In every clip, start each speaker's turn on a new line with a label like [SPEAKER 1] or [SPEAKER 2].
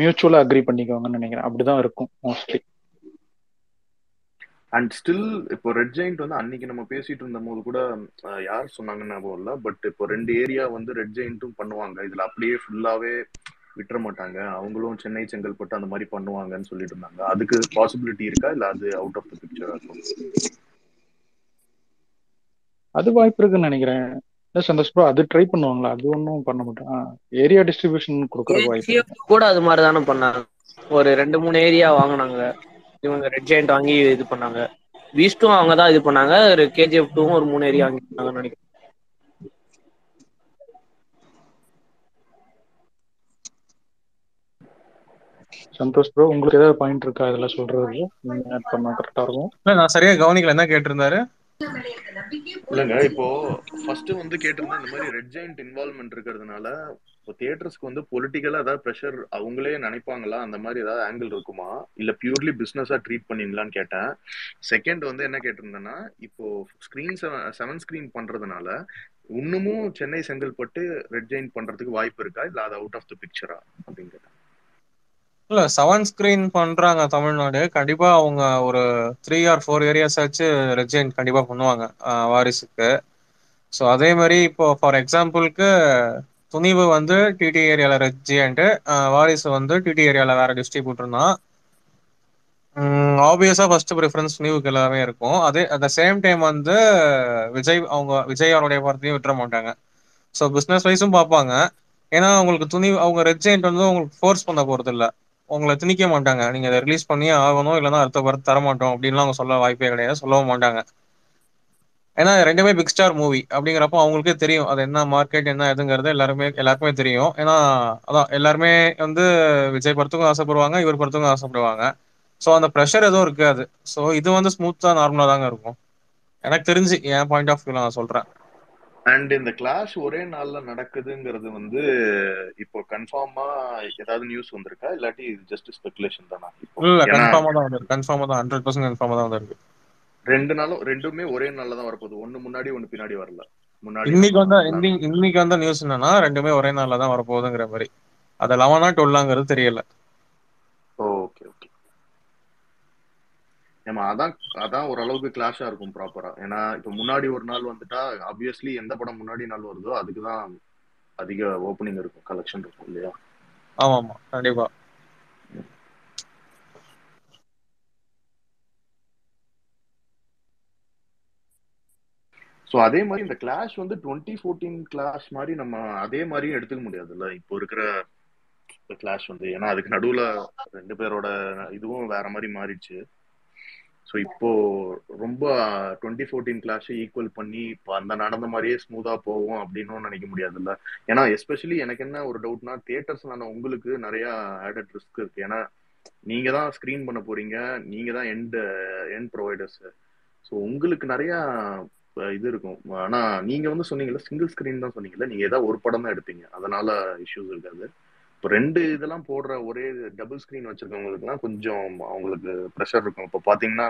[SPEAKER 1] மியூச்சுவலா agri பண்ணிக்குவாங்கன்னு நினைக்கிறேன். அப்படிதான் இருக்கும் மோஸ்ட்லி
[SPEAKER 2] அண்ட் ஸ்டில் இப்போ ரெட் ஜெயிண்ட் வந்து அன்னைக்கு நம்ம பேசிட்டு இருந்த போது கூட யார் சொன்னாங்கன்னு ஞாபகம் இல்ல பட் இப்போ ரெண்டு ஏரியா வந்து ரெட் ஜெயிண்ட்டும் பண்ணுவாங்க. இதுல அப்படியே ஃபுல்லாவே விட்டுற மாட்டாங்க. அவங்களும் சென்னை செங்கல்பட்டு அந்த மாதிரி பண்ணுவாங்கன்னு சொல்லிட்டு இருந்தாங்க. அதுக்கு பாசிபிலிட்டி இருக்கா? இல்ல அது அவுட் ஆஃப் த பிக்சரா
[SPEAKER 1] அது வாய்ப்பு இருக்குன்னு நினைக்கிறேன். சந்தோஷ் ப்ரோ அது ட்ரை பண்ணுவாங்களா? அது ஒன்றும் பண்ண மாட்டேன் ஏரியா டிஸ்ட்ரிபியூஷன் கொடுக்குறதுக்கு வாய்ப்பு
[SPEAKER 3] கூட அது மாதிரி தானே பண்ணாங்க. ஒரு ரெண்டு மூணு ஏரியா வாங்கினாங்க. இவங்க ரெட் ஜெயண்ட் வாங்கி இது பண்ணாங்க. பீஸ்டும் அவங்க தான் இது பண்ணாங்க. ஒரு கேஜிஎஃப் டூவும் ஒரு மூணு ஏரியா வாங்கிட்டாங்கன்னு நினைக்கிறேன்.
[SPEAKER 1] சந்தோஷ் ப்ரோ உங்களுக்கு ஏதாவது பாயிண்ட் இருக்கா? இதெல்லாம் சொல்றதுக்கு. நீங்க ஆட் பண்ணா கரெக்டா இருக்கும்.
[SPEAKER 4] இல்ல நான் சரியா கவனிக்கல. என்ன கேட்டிருந்தாரு?
[SPEAKER 2] இல்லங்க இப்போ ஃபர்ஸ்ட் வந்து கேட்டிருந்தேன் இந்த மாதிரி ரெட் ஜெயிண்ட் இன்வால்மெண்ட் இருக்கிறதுனால இப்போ தியேட்டர்ஸ்க்கு வந்து பொலிட்டிக்கலா ஏதாவது ப்ரெஷர் அவங்களே நினைப்பாங்களா? அந்த மாதிரி ஏதாவது ஆங்கிள் இருக்குமா? இல்ல பியூர்லி பிசினஸா ட்ரீட் பண்ணீங்களான்னு கேட்டேன். செகண்ட் வந்து என்ன கேட்டிருந்தேன்னா இப்போ ஸ்கிரீன் செவன் ஸ்கிரீன் பண்றதுனால இன்னமும் சென்னை செங்கல்பட்டு ரெட் ஜெயிண்ட் பண்றதுக்கு வாய்ப்பு இருக்கா? இல்ல அது அவுட் ஆஃப் த பிக்சரா அப்படின்னு
[SPEAKER 4] இல்ல செவன் ஸ்கிரீன் பண்றாங்க தமிழ்நாடு. கண்டிப்பா அவங்க ஒரு த்ரீ ஆர் ஃபோர் ஏரியாஸ் ஆச்சு ரெஜெண்ட் கண்டிப்பா பண்ணுவாங்க வாரிசுக்கு. ஸோ அதே மாதிரி இப்போ ஃபார் எக்ஸாம்பிளுக்கு துணிவு வந்து டிடி ஏரியால ரெஜியன்ட் வாரிசு வந்து டிடி ஏரியால வேற டிஸ்ட்ரிபியூட்டர்னா ஆப்வியஸா ஃபர்ஸ்ட் ப்ரிஃபரன்ஸ் துணிவுக்கு எல்லாமே இருக்கும். அதே அட் த சேம் டைம் வந்து விஜய் அவங்க விஜய் அவருடைய படத்தையும் விட்டுற மாட்டாங்க. ஸோ பிஸ்னஸ் வைஸும் பார்ப்பாங்க. ஏன்னா உங்களுக்கு துணி அவங்க ரெஜெண்ட் வந்து உங்களுக்கு ஃபோர்ஸ் பண்ண போறது இல்லை உங்களை திணிக்க மாட்டாங்க. நீங்க அதை ரிலீஸ் பண்ணியே ஆகணும் இல்லைன்னா அடுத்த படத்தை தர மாட்டோம் அப்படின்லாம் அவங்க சொல்ல வாய்ப்பே கிடையாது. சொல்லவும் மாட்டாங்க. ஏன்னா ரெண்டுமே பிக் ஸ்டார் மூவி அப்படிங்கிறப்போ அவங்களுக்கே தெரியும். அது என்ன மார்க்கெட் என்ன எதுங்கிறது எல்லாருமே எல்லாருக்குமே தெரியும். ஏன்னா அதான் எல்லாருமே வந்து விஜய் படத்துக்கும் ஆசைப்படுவாங்க இவர் படத்துக்கும் ஆசைப்படுவாங்க. ஸோ அந்த ப்ரெஷர் எதுவும் இருக்காது. ஸோ இது வந்து ஸ்மூத்தா நார்மலா தாங்க இருக்கும். எனக்கு தெரிஞ்சு என் பாயிண்ட் ஆஃப் வியூல நான் சொல்றேன்.
[SPEAKER 2] அண்ட் இந்த கிளாஷ் ஒரே நாள்ல நடக்குதுங்கிறது வந்து இப்போ கன்ஃபார்மா ஏதாவது நியூஸ் வந்திருக்கா? இல்லாட்டி இது ஜஸ்ட் ஸ்பெகுலேஷன் தானா?
[SPEAKER 4] இல்ல கன்ஃபார்மா தான் வந்திருக்கு. கன்ஃபார்மா தான் ஹண்ட்ரட் பர்சன்ட் கன்ஃபார்மா தான் வந்திருக்கு.
[SPEAKER 2] ரெண்டு நாளும் ரெண்டுமே ஒரே நாள்ல தான் வரப்போகுது. ஒண்ணு முன்னாடி ஒண்ணு பின்னாடி வரல. முன்னாடி
[SPEAKER 4] இன்னைக்கு வந்த இன்னி- இன்னைக்கு வந்த நியூஸ் என்னன்னா ரெண்டுமே ஒரே நாள்ல தான் வரப்போகுதுங்கிற மாதிரி. அது லெவனா டுவெல்லாங்கிறது தெரியல
[SPEAKER 2] ஓகே ஓகே ஏமா அதான் அதான் ஓரளவுக்கு கிளாஷா இருக்கும் ப்ராப்பரா ஏன்னா இப்போ முன்னாடி ஒரு நாள் வந்துட்டா ஆப்வியஸ்லி எந்த படம் முன்னாடி நாள் வருதோ அதுக்கு தான் அதிக ஓப்பனிங் இருக்கும் கலெக்ஷன் இருக்கும் இல்லையா?
[SPEAKER 4] ஆமா ஆமா கண்டிப்பா.
[SPEAKER 2] ஸோ அதே மாதிரி இந்த கிளாஷ் வந்து டுவெண்ட்டி ஃபோர்டீன் கிளாஷ் மாதிரி நம்ம அதே மாதிரியும் எடுத்துக்க முடியாதுல்ல? இப்போ இருக்கிற கிளாஷ் வந்து ஏன்னா அதுக்கு நடுவுல ரெண்டு பேரோட இதுவும் வேற மாதிரி மாறிடுச்சு. ஸோ இப்போ ரொம்ப டுவெண்ட்டி ஃபோர்டீன் கிளாஷை ஈக்குவல் பண்ணி இப்போ அந்த நடந்த மாதிரியே ஸ்மூதா போகும் அப்படின்னு நினைக்க முடியாதுல்ல. ஏன்னா எஸ்பெஷலி எனக்கு என்ன ஒரு டவுட்னா தியேட்டர்ஸ்லான உங்களுக்கு நிறைய ஆடட் ரிஸ்க் இருக்கு. ஏன்னா நீங்க தான் ஸ்கிரீன் பண்ண போறீங்க. நீங்க தான் எண்ட் எண்ட் ப்ரொவைடர்ஸ் ஸோ உங்களுக்கு நிறைய இது இருக்கும். ஆனா நீங்க வந்து சொன்னீங்கல்ல சிங்கிள் ஸ்கிரீன் தான் சொன்னீங்கல்ல நீங்க ஏதாவது ஒரு படம் தான் எடுப்பீங்க அதனால இஷ்யூஸ் இருக்காது. இப்போ ரெண்டு இதெல்லாம் போடுற ஒரே டபுள் ஸ்க்ரீன் வச்சிருக்கவங்களுக்குலாம் கொஞ்சம் அவங்களுக்கு ப்ரெஷர் இருக்கும். இப்போ பார்த்தீங்கன்னா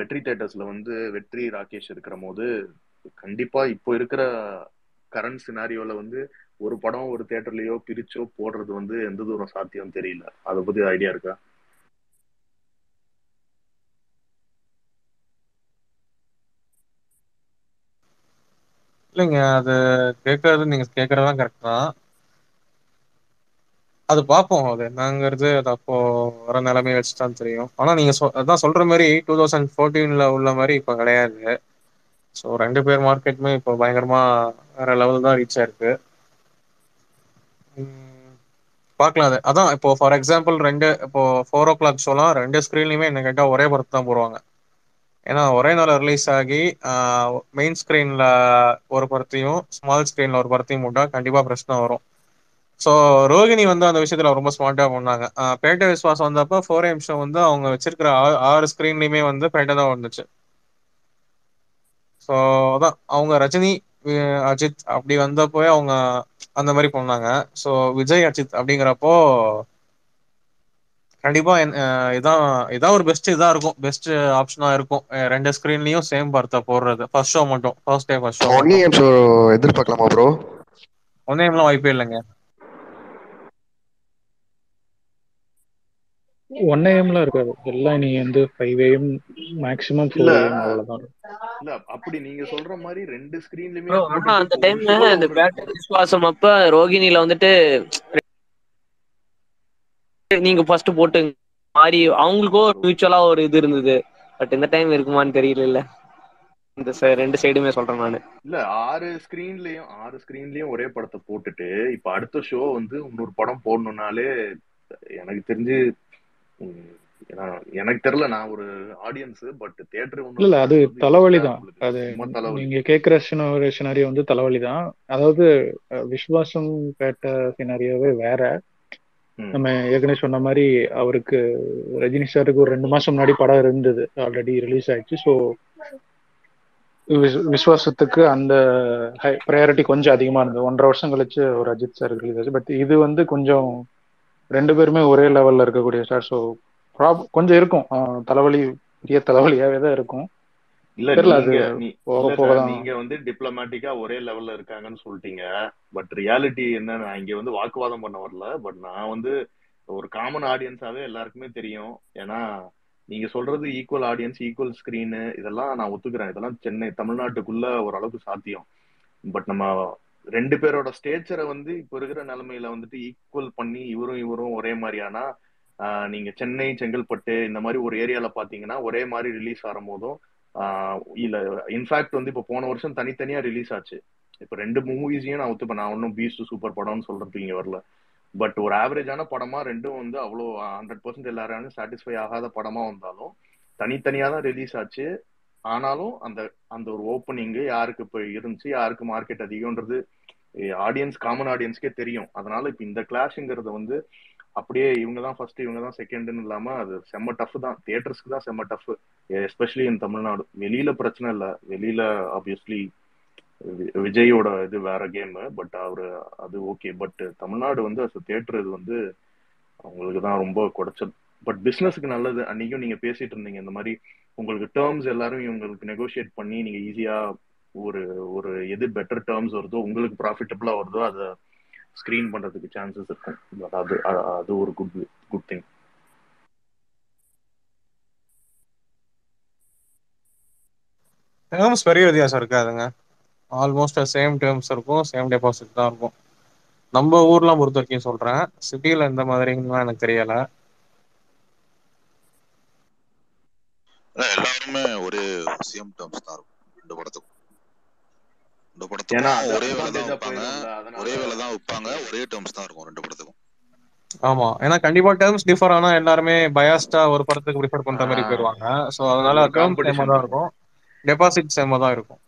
[SPEAKER 2] வெற்றி தேட்டர்ஸ்ல வந்து வெற்றி ராகேஷ் இருக்கிற போது கண்டிப்பா இப்போ இருக்கிற கரண்ட் சினாரியோல வந்து ஒரு படம் ஒரு தேட்டர்லயோ பிரிச்சோ போடுறது வந்து எந்த தூரம் சாத்தியம் தெரியல. அதை பத்தி ஐடியா இருக்கா?
[SPEAKER 4] இல்லைங்க அது கேட்கறது நீங்க கேட்கறதுதான் கரெக்ட் தான். அது பார்ப்போம் அது என்னங்கிறது அது அப்போ வர நிலைமையை வச்சு தான் தெரியும். ஆனா நீங்க சொ அதான் சொல்ற மாதிரி டூ தௌசண்ட் ஃபோர்டீன்ல உள்ள மாதிரி இப்போ கிடையாது. ஸோ ரெண்டு பேர் மார்க்கெட்டுமே இப்போ பயங்கரமா வேற லெவல் தான் ரீச் ஆயிருக்கு. பார்க்கலாம் அது. அதான் இப்போ ஃபார் எக்ஸாம்பிள் ரெண்டு இப்போ ஃபோர் ஓ கிளாக் ஷோலாம் ரெண்டு ஸ்க்ரீன்லையுமே என்ன கேட்டால் ஒரே படத்தை தான் போடுவாங்க. ஏன்னா ஒரே நாள் ரிலீஸ் ஆகி மெயின் ஸ்க்ரீனில் ஒரு படத்தையும் ஸ்மால் ஸ்க்ரீனில் ஒரு படத்தையும் போட்டால் கண்டிப்பாக பிரச்சனை வரும். ஸோ ரோகிணி வந்து அந்த விஷயத்துல ரொம்ப ஸ்மார்ட்டா பண்ணாங்க. பேட்டை விஸ்வாசம் வந்தப்ப ஃபோர் எம் ஷோ வந்து அவங்க வச்சிருக்கிற ஆறு ஸ்க்ரீன்லயுமே வந்து பேட்டை தான் வந்துச்சு. ஸோ அதான். அவங்க ரஜினி அஜித் அப்படி வந்தப்போ அவங்க அந்த மாதிரி பண்ணாங்க. ஸோ விஜய் அஜித் அப்படிங்கிறப்போ கண்டிப்பா இதான் இதான் ஒரு பெஸ்ட் இதா இருக்கும். பெஸ்ட் ஆப்ஷனா இருக்கும். ரெண்டு ஸ்கிரீன்லயும் சேம் பர்த்தை போடுறது. ஃபர்ஸ்ட் ஷோ மட்டும். ஃபர்ஸ்ட் டே ஃபர்ஸ்ட் ஷோ
[SPEAKER 5] எதிர்பார்க்கலாமா ப்ரோ
[SPEAKER 4] ஒன்னேம்லாம் வாய்ப்பே இல்லைங்க.
[SPEAKER 1] ஒன் ஏஎம்லாம் இருக்காது. எல்லாம் நீ வந்து ஃபைவ் ஏஎம் மேக்ஸிமம்
[SPEAKER 2] இல்ல
[SPEAKER 1] ஃபோர் ஏஎம் அவ்வளவுதான்.
[SPEAKER 2] இல்ல அப்படி நீங்க சொல்ற மாதிரி ரெண்டு ஸ்கிரீன்லயுமே
[SPEAKER 3] அந்த
[SPEAKER 2] இப்போ ஒரு
[SPEAKER 3] டைம்
[SPEAKER 2] ஷோல
[SPEAKER 3] இந்த பேட்டரி விசுவாசம் அப்ப ரோகிணில வந்துட்டு நீங்க ஃபர்ஸ்ட் போட்டு மாதிரி அவங்களுக்கும் ஒரு மியூச்சுவலா ஒரு இது இருந்தது. பட் இந்த டைம் இருக்குமான்னு தெரியல இந்த ச- ரெண்டு சைடுமே சொல்றேன் நானு.
[SPEAKER 2] இல்ல ஆறு ஸ்கிரீன்லயும் ஆறு ஸ்கிரீன்லயும் ஒரே படத்தை போட்டுட்டு இப்ப அடுத்த ஷோ வந்து இன்னொரு படம் போடணும்னாலே எனக்கு தெரிஞ்சு எனக்கு தெரியல நான் ஒரு ஆடியன்ஸ் பட் தியேட்டர்
[SPEAKER 1] இல்ல அது தலைவலி தான். அது நீங்க கேக்குற சினாரியோ வந்து தலைவலி தான். அதாவது விஸ்வாசம் கேட்ட சினாரியோவே வேற. நம்ம ஏற்கனவே சொன்ன மாதிரி அவருக்கு ரஜினி சாருக்கு ஒரு ரெண்டு மாசம் முன்னாடி படம் இருந்தது. ஆல்ரெடி ரிலீஸ் ஆயிடுச்சு. ஸோ விஸ்வாசத்துக்கு அந்த ப்ரையாரிட்டி கொஞ்சம் அதிகமா இருந்தது. ஒன்றரை வருஷம் கழிச்சு ஒரு அஜித் சார் ரிலீஸ் ஆச்சு. பட் இது வந்து கொஞ்சம் ரெண்டு பேருமே ஒரே லெவல்ல இருக்கக்கூடிய ஸ்டார் ஸோ கொஞ்சம் இருக்கும். தலைவலி பெரிய தலைவலியாவே தான் இருக்கும்.
[SPEAKER 2] இல்ல நீங்க வந்து டிப்ளமேட்டிக்கா ஒரே லெவல்ல இருக்காங்கன்னு சொல்லிட்டீங்க. பட் ரியாலிட்டி என்ன நான் இங்க வந்து வாக்குவாதம் பண்ண வரல. பட் நான் வந்து ஒரு காமன் ஆடியன்ஸாவே எல்லாருக்குமே தெரியும். ஏன்னா நீங்க சொல்றது ஈக்குவல் ஆடியன்ஸ் ஈக்குவல் ஸ்கிரீனு இதெல்லாம் நான் ஒத்துக்கிறேன். இதெல்லாம் சென்னை தமிழ்நாட்டுக்குள்ள ஓரளவுக்கு சாத்தியம். பட் நம்ம ரெண்டு பேரோட ஸ்டேச்சரை வந்து இப்ப இருக்கிற நிலைமையில வந்துட்டு ஈக்குவல் பண்ணி இவரும் இவரும் ஒரே மாதிரியானா நீங்க சென்னை செங்கல்பட்டு இந்த மாதிரி ஒரு ஏரியால பாத்தீங்கன்னா ஒரே மாதிரி ரிலீஸ் ஆகும் போதும் இல்ல இன்ஃபேக்ட் வந்து இப்ப போன வருஷம் தனித்தனியா ரிலீஸ் ஆச்சு. இப்ப ரெண்டு மூவிஸையும் நான் ஒத்துப்பேன். நான் ஒன்றும் பீஸ்ட் சூப்பர் படம்னு சொல்றதுக்கு இங்க வரல. பட் ஒரு ஆவரேஜான படமா ரெண்டும் வந்து அவ்வளோ ஹண்ட்ரட் பர்சன்ட் எல்லாரும் சாட்டிஸ்ஃபை ஆகாத படமா வந்தாலும் தனித்தனியா தான் ரிலீஸ் ஆச்சு. ஆனாலும் அந்த அந்த ஒரு ஓப்பனிங்கு யாருக்கு இப்போ இருந்துச்சு யாருக்கு மார்க்கெட் அதிகம்ன்றது ஆடியன்ஸ் காமன் ஆடியன்ஸ்க்கே தெரியும். அதனால இப்போ இந்த கிளாஷுங்கிறத வந்து அப்படியே இவங்க தான் ஃபர்ஸ்ட் இவங்க தான் செகண்ட்னு இல்லாம அது செம்ம டஃப் தான். தியேட்டர்ஸ்க்கு தான் செம்ம டஃப் எஸ்பெஷலி இன் தமிழ்நாடு. வெளியில பிரச்சனை இல்லை. வெளியில ஆப்வியஸ்லி விஜயோட இது வேற கேம் பட் அவரு அது ஓகே பட் தமிழ்நாடு வந்து அஸ் தியேட்டர் இது வந்து அவங்களுக்கு தான் ரொம்ப குடைச்சல் பட் பிஸ்னஸுக்கு நல்லது. அன்னைக்கும் நீங்க பேசிட்டு இருந்தீங்க இந்த மாதிரி உங்களுக்கு டேர்ம்ஸ் எல்லாரும் இவங்களுக்கு நெகோஷியேட் பண்ணி நீங்க ஈஸியா ஒரு ஒரு எது பெட்டர் டேர்ம்ஸ் வருதோ உங்களுக்கு ப்ராஃபிட்டபிளா வருதோ அதை ஸ்கிரீன் பண்றதுக்கு சான்சஸ் இருக்கும். But அது அது ஒரு குட் குட் திங்
[SPEAKER 4] டேர்ம்ஸ் பெரிய வித்தியாசம் இருக்காதுங்க. ஆல்மோஸ்ட் சேம் டேர்ம்ஸ் இருக்கும் சேம் டெபாசிட் தான் இருக்கும். நம்ம ஊர்லாம் பொறுத்த வரைக்கும் சொல்றேன் சிட்டியில் இந்த மாதிரிலாம் எனக்கு தெரியல
[SPEAKER 5] அதான் எல்லாருமே ஒரே சேம் டேர்ம்ஸ் தான் இருக்கும். ரெண்டு படத்துக்கும். ரெண்டு படத்துக்கும் ஒரே வேலை தான் வைப்பாங்க. ஒரே வேலை தான் வைப்பாங்க. ஒரே டேர்ம்ஸ் தான் இருக்கும் ரெண்டு படத்துக்கும்.
[SPEAKER 4] ஆமா. ஏன்னா கண்டிப்பா டேர்ம்ஸ் டிஃபர் ஆனா எல்லாருமே பயாஸ்டா ஒரு படத்துக்கு ப்ரிஃபர் பண்ற மாதிரி போயிருவாங்க. சோ
[SPEAKER 2] அது
[SPEAKER 4] அதனால சேமா
[SPEAKER 2] காம்படிஷன்
[SPEAKER 4] தான்
[SPEAKER 2] இருக்கும்.
[SPEAKER 4] டெபாசிட் சேமா தான் இருக்கும்.